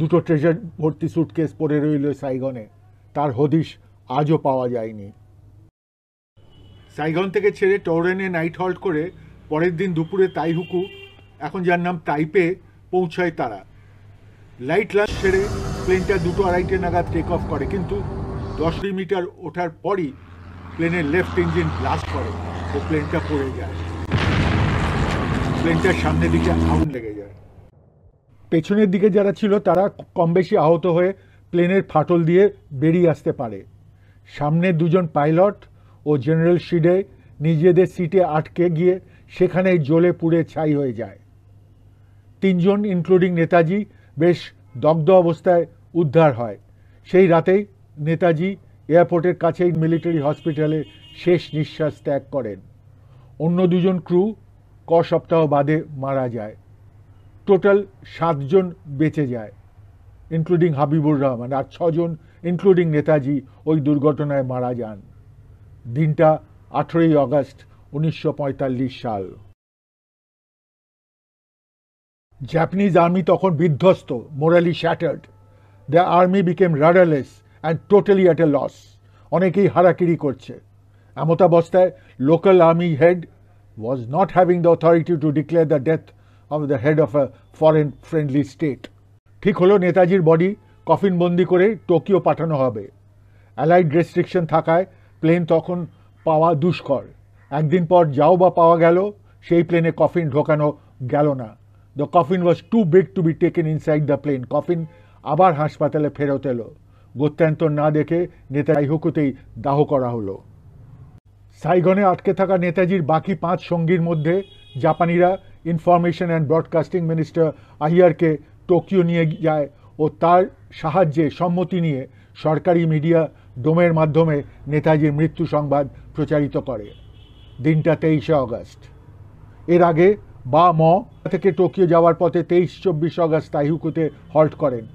দুটো ট্রেজার ভর্তি সুটকেস পড়ে রইল সাইগনে তার হদিশ আজও পাওয়া যায়নি। সাইগন থেকে ছেড়ে টৌরেনে নাইট হল্ট করে পরের দিন দুপুরে তাইহুকু এখন যার নাম তাইপে পৌঁছায় তারা। লাইট লাঞ্চ ছেড়ে প্লেনটা দুটো আড়াইটে নাগাদ টেক অফ করে, কিন্তু দশ মিটার ওঠার পরই প্লেনের লেফট ইঞ্জিন ব্লাস্ট করে ও প্লেনটা পড়ে যায়। প্লেনটার সামনের দিকে আগুন লেগে যায়। পেছনের দিকে যারা ছিল তারা কম বেশি আহত হয়ে প্লেনের ফাটল দিয়ে বেরিয়ে আসতে পারে। সামনে দুজন পাইলট ও জেনারেল শিডে নিজেদের সিটে আটকে গিয়ে সেখানেই জ্বলে পুড়ে ছাই হয়ে যায়। তিনজন ইনক্লুডিং নেতাজি বেশ দগ্ধ অবস্থায় উদ্ধার হয়। সেই রাতেই নেতাজি এয়ারপোর্টের কাছেই মিলিটারি হসপিটালে শেষ নিঃশ্বাস ত্যাগ করেন। অন্য দুজন ক্রু ক সপ্তাহ বাদে মারা যায়। টোটাল সাতজন বেঁচে যায়, ইনক্লুডিং হাবিবুর রহমান, আর ছজন, ইনক্লুডিং নেতাজি, ওই দুর্ঘটনায় মারা যান। দিনটা আঠেরোই আগস্ট উনিশশো সাল। জাপানিজ আর্মি তখন বিধ্বস্ত morally shattered the army became rudderless and totally at a loss অনেকেই হারাকিরি করছে। এমতাবস্থায় local army head was not having the authority to declare the death of the head of a foreign friendly state. ঠিক হলো নেতাজির body কফিনবন্দি করে Tokyo পাঠানো হবে। Allied restriction থাকায় প্লেন তখন পাওয়া দুষ্কর। একদিন পর যাও বা পাওয়া গেল, সেই প্লেনে কফিন ঢোকানো গেল না। The coffin was too big to be taken inside the plane coffin আবার হাসপাতালে ফেরত এলো। গত্যান্তর না দেখে নেতাজি হুকুতেই দাহ করা হলো। সাইগনে আটকে থাকা নেতাজির বাকি পাঁচ সঙ্গীর মধ্যে জাপানিরা ইনফরমেশন অ্যান্ড ব্রডকাস্টিং মিনিস্টার আহিয়ারকে টোকিও নিয়ে যায় ও তার সাহায্যে সম্মতি নিয়ে সরকারি মিডিয়া ডোমের মাধ্যমে নেতাজির মৃত্যু সংবাদ প্রচারিত করে। দিনটা তেইশে অগস্ট। এর আগে বা ম থেকে টোকিও যাওয়ার পথে তেইশ চব্বিশ অগস্ট তাইহুকুতে হল্ট করেন।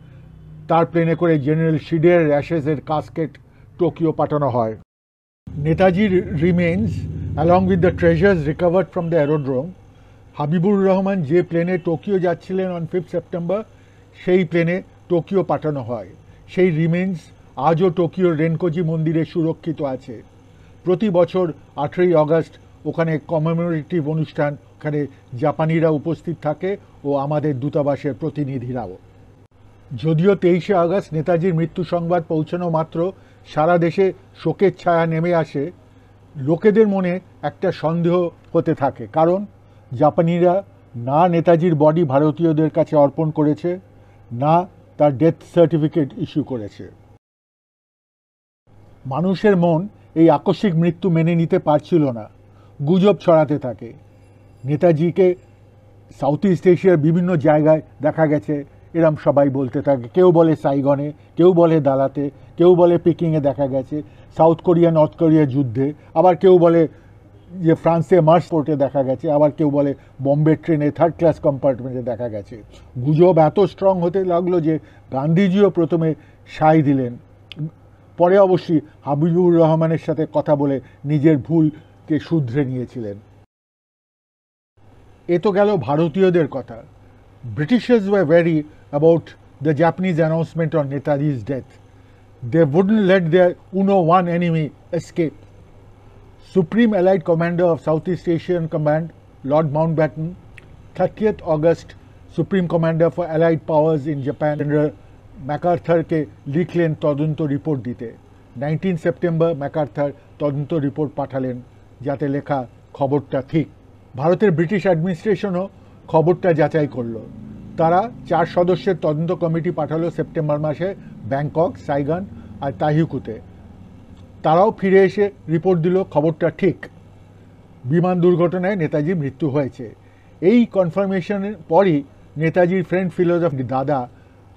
তার প্লেনে করে জেনারেল শিডের র্যাশেসের কাস্কেট টোকিও পাঠানো হয়। নেতাজির remains along with the treasures recovered from the aerodrome Habibur Rahman যে প্লেনে টোকিও যাচ্ছিলেন অন ফিফথ সেপ্টেম্বর সেই প্লেনে টোকিও পাঠানো হয়। সেই রিমেন্স আজও টোকিওর রেনকোজি মন্দিরে সুরক্ষিত আছে। প্রতি বছর আঠেরোই অগস্ট ওখানে কমেমোরেটিভ অনুষ্ঠান, ওখানে জাপানিরা উপস্থিত থাকে ও আমাদের দূতাবাসের প্রতিনিধিরাও। যদিও তেইশে আগস্ট নেতাজির মৃত্যু সংবাদ পৌঁছানো মাত্র সারা দেশে শোকের ছায়া নেমে আসে, লোকেদের মনে একটা সন্দেহ হতে থাকে। কারণ জাপানিরা না নেতাজির বডি ভারতীয়দের কাছে অর্পণ করেছে, না তার ডেথ সার্টিফিকেট ইস্যু করেছে। মানুষের মন এই আকস্মিক মৃত্যু মেনে নিতে পারছিল না, গুজব ছড়াতে থাকে। নেতাজিকে সাউথ ইস্ট এশিয়ার বিভিন্ন জায়গায় দেখা গেছে এরম সবাই বলতে থাকে। কেউ বলে সাইগনে, কেউ বলে দালাতে, কেউ বলে পিকিংয়ে দেখা গেছে, সাউথ কোরিয়া, নর্থ কোরিয়া যুদ্ধে, আবার কেউ বলে যে ফ্রান্সে মার্স পোর্টে দেখা গেছে, আবার কেউ বলে বম্বে ট্রেনে থার্ড ক্লাস কম্পার্টমেন্টে দেখা গেছে। গুজব এত স্ট্রং হতে লাগল যে গান্ধীজিও প্রথমে সায় দিলেন। পরে অবশ্যই হাবিবুর রহমানের সাথে কথা বলে নিজের ভুলকে শুধরে নিয়েছিলেন। এ তো গেল ভারতীয়দের কথা। Britishers were wary about the Japanese announcement on Netaji's death they wouldn't let their uno one enemy escape. Supreme Allied Commander of Southeast Asian Command, Lord Mountbatten, 30th August, Supreme Commander for Allied Powers in Japan, General ম্যাকার্থারকে লিখলেন তদন্ত report দিতে nineteen September MacArthur তদন্ত report পাঠালেন যাতে লেখা খবরটা ঠিক ভারতের ব্রিটিশ অ্যাডমিনিস্ট্রেশনও খবরটা যাচাই করল তারা চার সদস্যের তদন্ত কমিটি পাঠালো সেপ্টেম্বর মাসে ব্যাংকক, সাইগান আর তাহিকুতে তারাও ফিরে এসে রিপোর্ট দিল খবরটা ঠিক। বিমান দুর্ঘটনায় নেতাজির মৃত্যু হয়েছে। এই কনফার্মেশনের পরই নেতাজির ফ্রেন্ড ফিলোসফি দাদা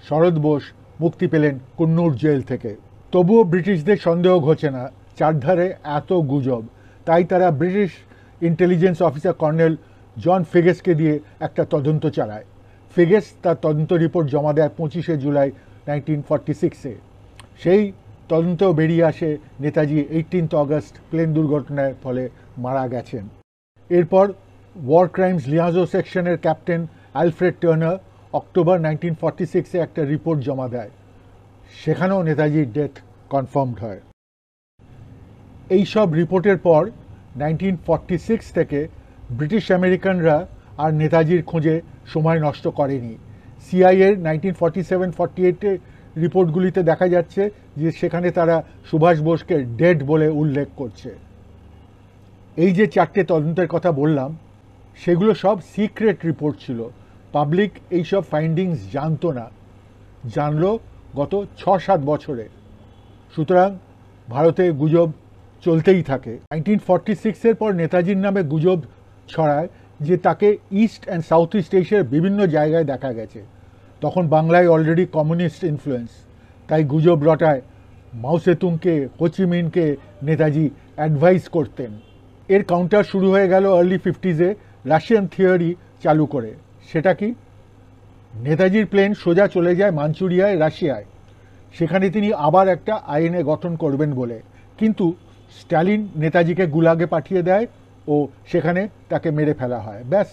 শরৎ বোস মুক্তি পেলেন কুন্নুর জেল থেকে। তবুও ব্রিটিশদের সন্দেহ ঘোচে না, চারধারে এত গুজব। তাই তারা British intelligence officer colonel John ফিগেসকে দিয়ে একটা তদন্ত চালায়। ফিগেস তার তদন্ত রিপোর্ট জমা দেয় পঁচিশে জুলাই নাইনটিন ফর্টি সিক্সে সেই তদন্তেও বেরিয়ে আসে নেতাজি এইটিনথ অগস্ট প্লেন দুর্ঘটনার ফলে মারা গেছেন। এরপর ওয়ার ক্রাইমস লিয়াজো সেকশনের captain Alfred Turner October nineteen forty সিক্সে একটা রিপোর্ট জমা দেয়। সেখানেও নেতাজির ডেথ কনফার্মড হয়। এই সব রিপোর্টের পর নাইনটিন ফর্টি সিক্স থেকে ব্রিটিশ আমেরিকানরা আর নেতাজির খোঁজে সময় নষ্ট করেনি। সিআইএর নাইনটিন ফর্টি সেভেন ফর্টি এইটে রিপোর্টগুলিতে দেখা যাচ্ছে যে সেখানে তারা সুভাষ বোসকে ডেড বলে উল্লেখ করছে। এই যে চারটে তদন্তের কথা বললাম, সেগুলো সব সিক্রেট রিপোর্ট ছিল। পাবলিক এইসব ফাইন্ডিংস জানতো না। জানলো গত ছ সাত বছরে। সুতরাং ভারতে গুজব চলতেই থাকে। নাইনটিন ফর্টি সিক্সের পর নেতাজির নামে গুজব ছড়ায়। যে তাকে ইস্ট অ্যান্ড সাউথ ইস্ট এশিয়ার বিভিন্ন জায়গায় দেখা গেছে। তখন বাংলায় অলরেডি কমিউনিস্ট ইনফ্লুয়েন্স তাই গুজব রটায় মাউসেতুংকে হোচিমিনকে নেতাজি অ্যাডভাইস করতেন। এর কাউন্টার শুরু হয়ে গেল আর্লি ফিফটিজে রাশিয়ান থিওরি চালু করে। সেটা কি? নেতাজির প্লেন সোজা চলে যায় মাঞ্চুরিয়ায় রাশিয়ায় সেখানে তিনি আবার একটা আইনে গঠন করবেন বলে। কিন্তু স্ট্যালিন নেতাজিকে গুলাগে পাঠিয়ে দেয়। ও সেখানে তাকে মেরে ফেলা হয়। ব্যাস,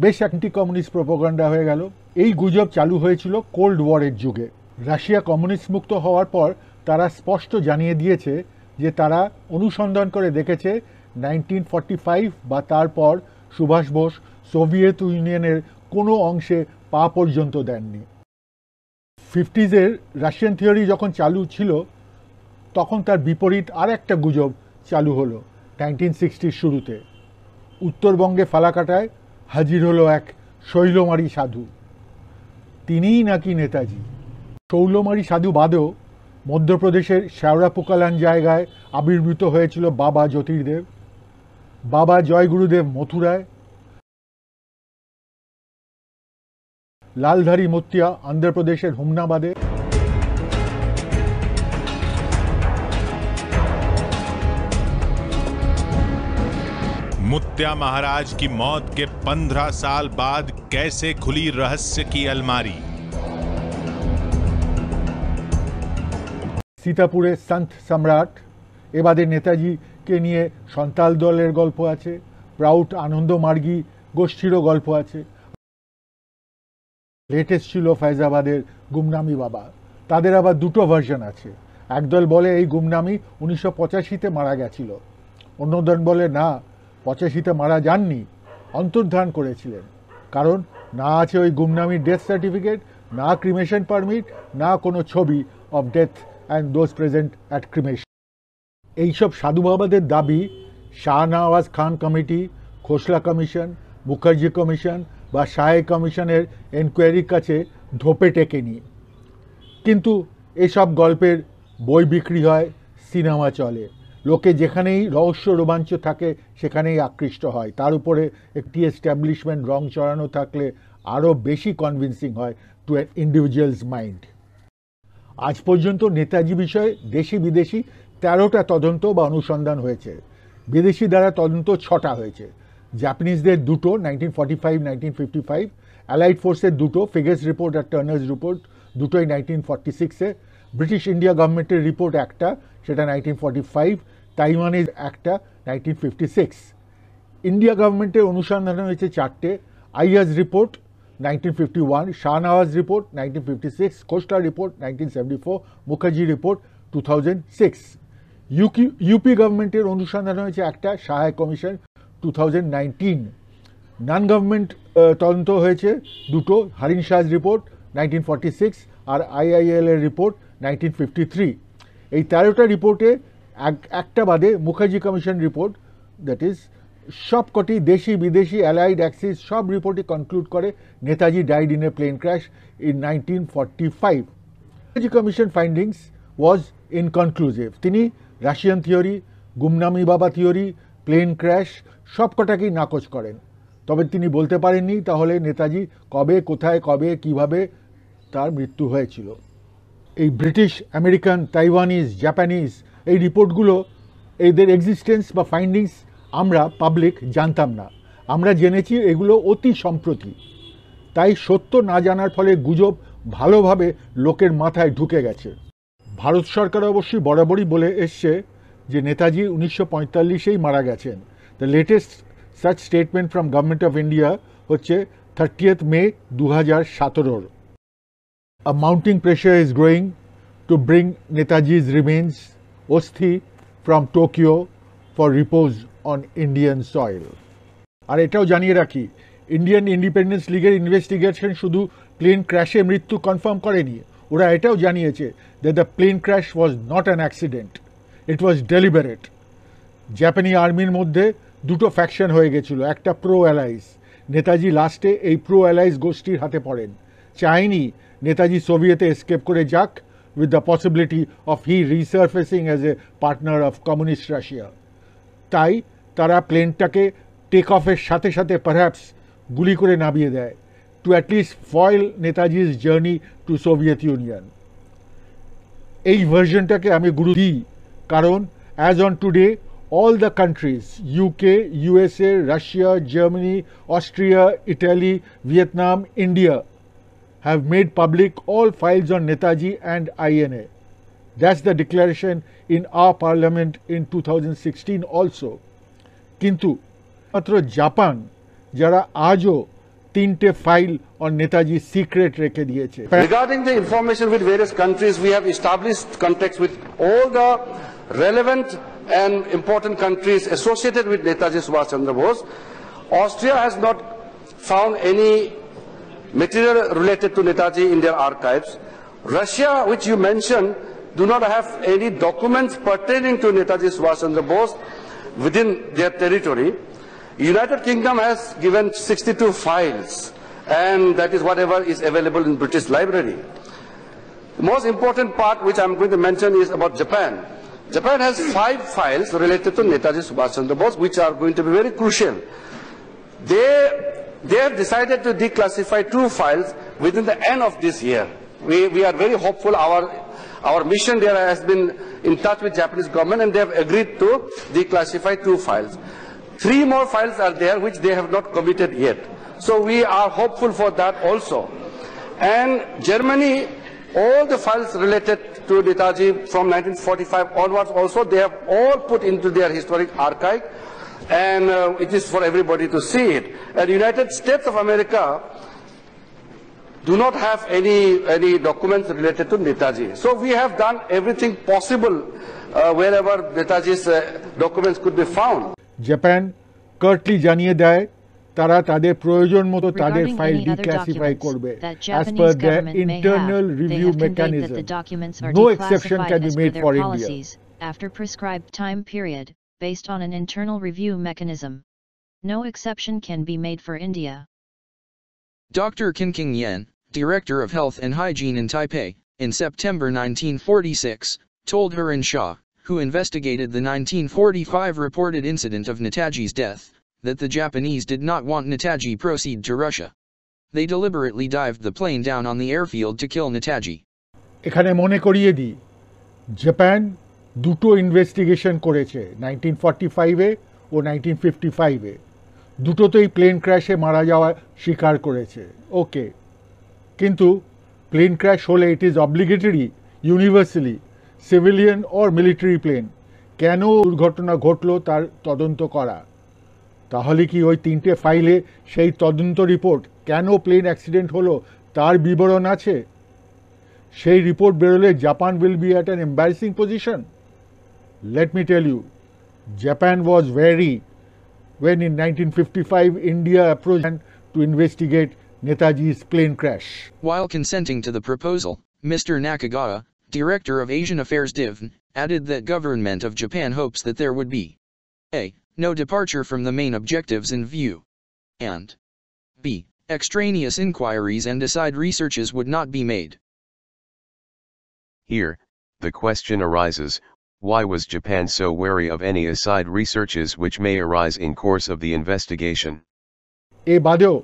বেশ অ্যান্টি কমিউনিস্ট প্রোপোগান্ডা হয়ে গেল। এই গুজব চালু হয়েছিল কোল্ড ওয়ারের যুগে। রাশিয়া কমিউনিস্ট মুক্ত হওয়ার পর তারা স্পষ্ট জানিয়ে দিয়েছে যে তারা অনুসন্ধান করে দেখেছে নাইনটিন বা তারপর সুভাষ বোস সোভিয়েত ইউনিয়নের কোনো অংশে পা পর্যন্ত দেননি। ফিফটিজের রাশিয়ান থিওরি যখন চালু ছিল, তখন তার বিপরীত আর একটা গুজব চালু হলো। নাইনটিন সিক্সটির শুরুতে। উত্তরবঙ্গে ফালাকাটায় হাজির হলো এক শৈলমারী সাধু। তিনিই নাকি নেতাজি। শৈলমারী সাধু বাদেও মধ্যপ্রদেশের শ্যাওড়াপোকালান জায়গায় আবির্ভূত হয়েছিল বাবা জ্যোতির্দেব। বাবা জয়গুরুদেব মথুরায়। লালধারী মতিয়া অন্ধ্রপ্রদেশের হুমনাবাদে। मुत्या महाराज की मौत के पंद्रह साल बाद कैसे खुली रहस्य की अलमारी সীতাপুরে সন্ত সম্রাট এবাদে নেতাজিকে নিয়ে সন্তাল দলের গল্প আছে প্রাউট আনন্দ মার্গী গোষ্ঠীরও গল্প আছে লেটেস্ট ছিল ফৈজাবাদের গুমনামি বাবা তাদের আবার দুটো ভার্সন আছে একদল বলে এই গুমনামি উনিশশো পঁচাশিতে মারা গেছিল অন্যদল বলে না পঁচাশিতে মারা যাননি, অন্তর্ধান করেছিলেন। কারণ না আছে ওই গুমনামির ডেথ সার্টিফিকেট না ক্রিমেশন পারমিট না কোনো ছবি of death and those present at cremation এইসব সাধু বাবাদের দাবি Shahnawaz Khan committee, Khosla commission, Mukherjee commission বা শাহে কমিশনের এনকোয়ারির কাছে ধোপে টেকেনি। কিন্তু এসব গল্পের বই বিক্রি হয়, সিনেমা চলে। লোকে যেখানেই রহস্য রোমাঞ্চ থাকে, সেখানেই আকৃষ্ট হয়। তার উপরে একটি এস্টাবলিশমেন্ট রং চড়ানো থাকলে আরও বেশি কনভিন্সিং হয় টু অ্যান ইন্ডিভিজুয়ালস মাইন্ড আজ পর্যন্ত নেতাজি বিষয়ে দেশি বিদেশি তেরোটা তদন্ত বা অনুসন্ধান হয়েছে। বিদেশি দ্বারা তদন্ত ছটা হয়েছে। জাপানিজদের দুটো nineteen forty five nineteen fifty five allied ফোর্সের দুটো ফিগেস রিপোর্ট আর টার্নার্স রিপোর্ট দুটোই নাইনটিন ফর্টি সিক্সে ব্রিটিশ ইন্ডিয়া গভর্নমেন্টের রিপোর্ট একটা, সেটা নাইনটিন ফর্টি ফাইভ তাইওয়ানের একটা নাইনটিন ফিফটি সিক্স ইন্ডিয়া গভর্নমেন্টের অনুসন্ধান হয়েছে চারটে। Ayer's report nineteen fifty one Shahnawaz report nineteen fifty six Costa report nineteen seventy four Mukherjee report two thousand six ইউকি UP গভর্নমেন্টের অনুসন্ধান হয়েছে একটা Sahay commission two thousand non government তদন্ত হয়েছে দুটো। Harin Shah's report nineteen forty six আর IIL এর report nineteen fifty three এই তেরোটা রিপোর্টে একটা বাদে Mukherjee commission report that is সবকটি দেশি, বিদেশি অ্যালাইড অ্যাক্সিস সব রিপোর্টই কনক্লুড করে Netaji died in a plane crash in nineteen forty five Netaji commission findings was inconclusive তিনি রাশিয়ান থিওরি গুমনামি বাবা থিওরি প্লেন ক্র্যাশ সবকটাকেই নাকচ করেন। তবে তিনি বলতে পারেননি তাহলে নেতাজি কবে, কোথায়, কবে, কীভাবে তার মৃত্যু হয়েছিল। এই ব্রিটিশ, আমেরিকান, তাইওয়ানিজ, জাপানিজ এই রিপোর্টগুলো এদের এক্সিস্টেন্স বা ফাইন্ডিংস আমরা পাবলিক জানতাম না। আমরা জেনেছি এগুলো অতি সম্প্রতি। তাই সত্য না জানার ফলে গুজব ভালোভাবে লোকের মাথায় ঢুকে গেছে। ভারত সরকার অবশ্যই বরাবরই বলে এসছে যে নেতাজি উনিশশো পঁয়তাল্লিশেই মারা গেছেন। The latest such statement from government of India হচ্ছে থার্টিয়েথ মে দু হাজার সতেরোর। A mounting pressure is growing to bring Netaji's remains, Osthi, from Tokyo for repose on Indian soil. আর এটাও জানিয়ে রাখি ইন্ডিয়ান ইন্ডিপেন্ডেন্স লিগের ইনভেস্টিগেশন শুধু প্লেন ক্র্যাশে মৃত্যু কনফার্ম করেনি। ওরা এটাও জানিয়েছে that the plane crash was not an accident it was deliberate জাপানি আর্মির মধ্যে দুটো ফ্যাকশন হয়ে গেছিল একটা প্রো অ্যালাইস নেতাজি লাস্টে এই প্রো অ্যালাইস গোষ্ঠীর হাতে পড়েন। চাইনি নেতাজি সোভিয়েতে এসকেপ করে যাক। With the possibility of he resurfacing as a partner of communist Russia তাই তারা প্লেনটাকে টেক অফের সাথে সাথে পারহ্যাপস গুলি করে নামিয়ে দেয় টু অ্যাটলিস্ট ফয়েল নেতাজির জার্নি টু সোভিয়েত ইউনিয়ন এই ভার্জনটাকে আমি গুরু দিই, কারণ as on today all the countries UK USA Russia Germany Austria Italy Vietnam India have made public all files on Netaji and INA. That's the declaration in our parliament in 2016 also. কিন্তু মাত্র Japan যারা আজও তিনটে file on Netaji secret রেখে দিয়েছে Regarding the information with various countries, we have established contacts with all the relevant and important countries associated with Netaji Subhash Chandra Bose. Austria has not found any material related to Netaji in their archives. Russia, which you mentioned, do not have any documents pertaining to Netaji Subhash Bose within their territory. United Kingdom has given 62 files, and that is whatever is available in British Library. The most important part which I'm going to mention is about Japan. Japan has five files related to Netaji Subhash Bose, which are going to be very crucial. They, they have decided to declassify two files within the end of this year. We, we are very hopeful. Our, our mission there has been in touch with Japanese government and they have agreed to declassify two files. Three more files are there which they have not committed yet. So we are hopeful for that also. And Germany, all the files related to Netaji from 1945 onwards also, they have all put into their historic archive and uh, it is for everybody to see it. And United States of America do not have any, any documents related to Netaji. So we have done everything possible uh, wherever Netaji's uh, documents could be found. Japan curtly জানিয়ে দেয় তারা তাদের প্রয়োজন মতো তাদের Regarding file any other declassify documents করবে that as per Japanese their government may internal have, they review have conveyed that mechanism. the documents are No exception declassified can be as per made their for India. policies, after prescribed time period, based on an internal review mechanism. No exception can be made for India. Dr. Kinking Yen, Director of Health and Hygiene in Taipei, in September 1946, told Hurin Shah, who investigated the 1945 reported incident of Netaji's death, that the Japanese did not want Netaji proceed to Russia. They deliberately dived the plane down on the airfield to kill Netaji. এখানে মনে করিয়ে দিই Japan দুটো investigation করেছে nineteen forty ফাইভে ও nineteen fifty ফাইভে দুটোতেই plane ক্র্যাশে মারা যাওয়া স্বীকার করেছে। ওকে কিন্তু প্লেন ক্র্যাশ হলে it is obligatory universally civilian or military plane কেন দুর্ঘটনা ঘটলো তার তদন্ত করা? তাহলে কি ওই তিনটে ফাইলে সেই তদন্ত রিপোর্ট কেন প্লেন অ্যাক্সিডেন্ট হলো তার বিবরণ আছে? সেই রিপোর্ট বেরোলে Japan will be at an embarrassing position Let me tell you, Japan was wary when in 1955 India approached to investigate Netaji's plane crash. While consenting to the proposal, Mr. Nakagawa, Director of Asian Affairs DIVN, added that government of Japan hopes that there would be a. No departure from the main objectives in view and b. Extraneous inquiries and aside researches would not be made. Here, the question arises, why was Japan so wary of any aside researches which may arise in course of the investigation? এ বাদেও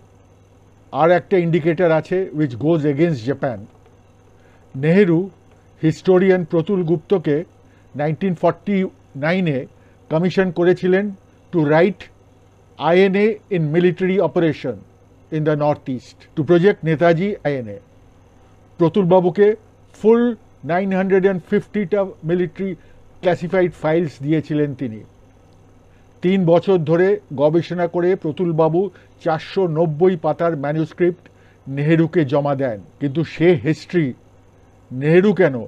আর একটা indicator আছে which goes against Japan Nehru historian Pratul গুপ্তকে nineteen forty নাইনে commission করেছিলেন to write INA in military operation in the north east to project Netaji INA প্রতুলবাবুকে full nine hundred and ফিফটিটা military classified files দিয়েছিলেন তিনি। তিন বছর ধরে গবেষণা করে প্রতুলবাবু চারশো নব্বই পাতার ম্যানুস্ক্রিপ্ট নেহেরুকে জমা দেন। কিন্তু সে হিস্ট্রি নেহেরু কেন?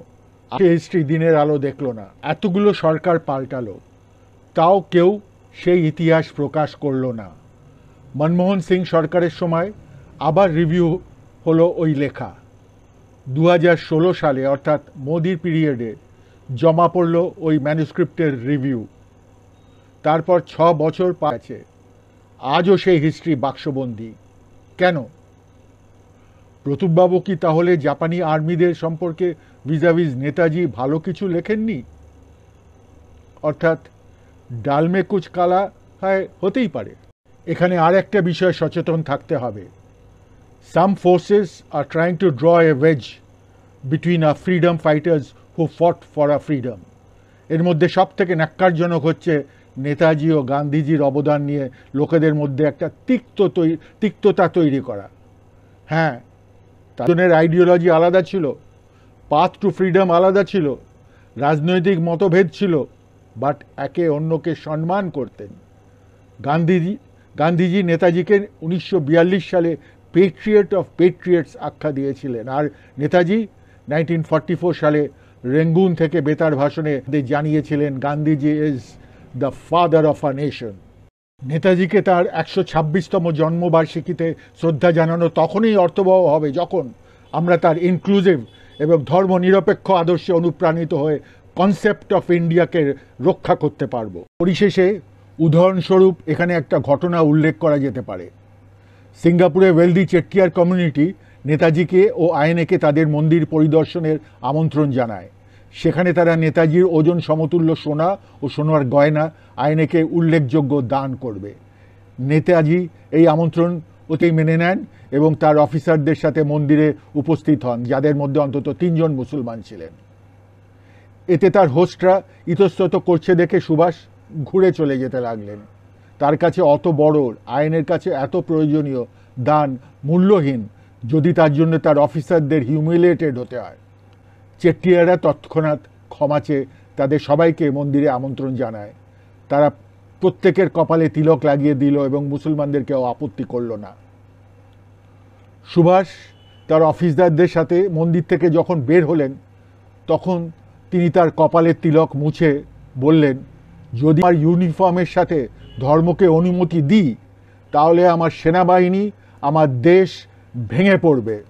সে হিস্ট্রি দিনের আলো দেখল না। এতগুলো সরকার পাল্টালো। তাও কেউ সেই ইতিহাস প্রকাশ করল না। মনমোহন সিং সরকারের সময় আবার রিভিউ হলো ওই লেখা। দু হাজার ষোলো সালে, অর্থাৎ মোদির পিরিয়ডে জমা পড়ল ওই ম্যানুস্ক্রিপ্টের রিভিউ। তারপর ছ বছর পাচ্ছে আজও সেই হিস্ট্রি বাক্সবন্দি। কেন? প্রতুপবাবু কি তাহলে জাপানি আর্মিদের সম্পর্কে ভিজাভিজ নেতাজি ভালো কিছু লেখেননি? অর্থাৎ, ডালমে কুচ কালা হয়, হতেই পারে। এখানে আর একটা বিষয় সচেতন থাকতে হবে। Some forces are trying to draw a wedge between a freedom fighters who fought for a freedom এর মধ্যে সব থেকে ন্যাক্কারজনক হচ্ছে নেতাজি ও গান্ধীজির অবদান নিয়ে লোকেদের মধ্যে একটা তিক্ত তিক্ততা তৈরি করা। হ্যাঁ তাদের আইডিওলজি আলাদা ছিল পাথ টু ফ্রিডম আলাদা ছিল, রাজনৈতিক মতভেদ ছিল বাট একে অন্যকে সম্মান করতেন। গান্ধীজি গান্ধীজি নেতাজিকে উনিশশো বিয়াল্লিশ সালে পেট্রিয়েট অফ পেট্রিয়েটস আখ্যা দিয়েছিলেন। আর নেতাজি নাইনটিন সালে রেঙ্গুন থেকে বেতার ভাষণে জানিয়েছিলেন, Gandhiji is the father of a nation নেতাজিকে তার একশো ছাব্বিশতম জন্মবার্ষিকীতে শ্রদ্ধা জানানো তখনই অর্থবহ হবে যখন আমরা তার ইনক্লুসিভ এবং ধর্মনিরপেক্ষ আদর্শে অনুপ্রাণিত হয়ে কনসেপ্ট অফ ইন্ডিয়াকে রক্ষা করতে পারব। পরিশেষে উদাহরণস্বরূপ এখানে একটা ঘটনা উল্লেখ করা যেতে পারে। সিঙ্গাপুরে ওয়েলদি চেট্টিয়ার কমিউনিটি নেতাজিকে ও আইনেকে তাদের মন্দির পরিদর্শনের আমন্ত্রণ জানায়। সেখানে তারা নেতাজির ওজন সমতুল্য সোনা ও সোনার গয়না আইনেকে উল্লেখযোগ্য দান করবে। নেতাজি এই আমন্ত্রণ অতি মেনে নেন এবং তার অফিসারদের সাথে মন্দিরে উপস্থিত হন, যাদের মধ্যে অন্তত তিনজন মুসলমান ছিলেন। এতে তার হোস্টরা ইতস্তত করছে দেখে সুভাষ ঘুরে চলে যেতে লাগলেন। তার কাছে অত বড় আইনের কাছে এত প্রয়োজনীয় দান মূল্যহীন, যদি তার জন্য তার অফিসারদের হিউমিলেটেড হতে হয়। চেট্টিয়ারা তৎক্ষণাৎ ক্ষমা চেয়ে তাদের সবাইকে মন্দিরে আমন্ত্রণ জানায়। তারা প্রত্যেকের কপালে তিলক লাগিয়ে দিল এবং মুসলমানদেরকেও আপত্তি করল না। সুভাষ তার অফিসদারদের সাথে মন্দির থেকে যখন বের হলেন, তখন তিনি তার কপালের তিলক মুছে বললেন, যদি আমার ইউনিফর্মের সাথে ধর্মকে অনুমতি দিই, তাহলে আমার সেনাবাহিনী, আমার দেশ ভেঙে পড়বে।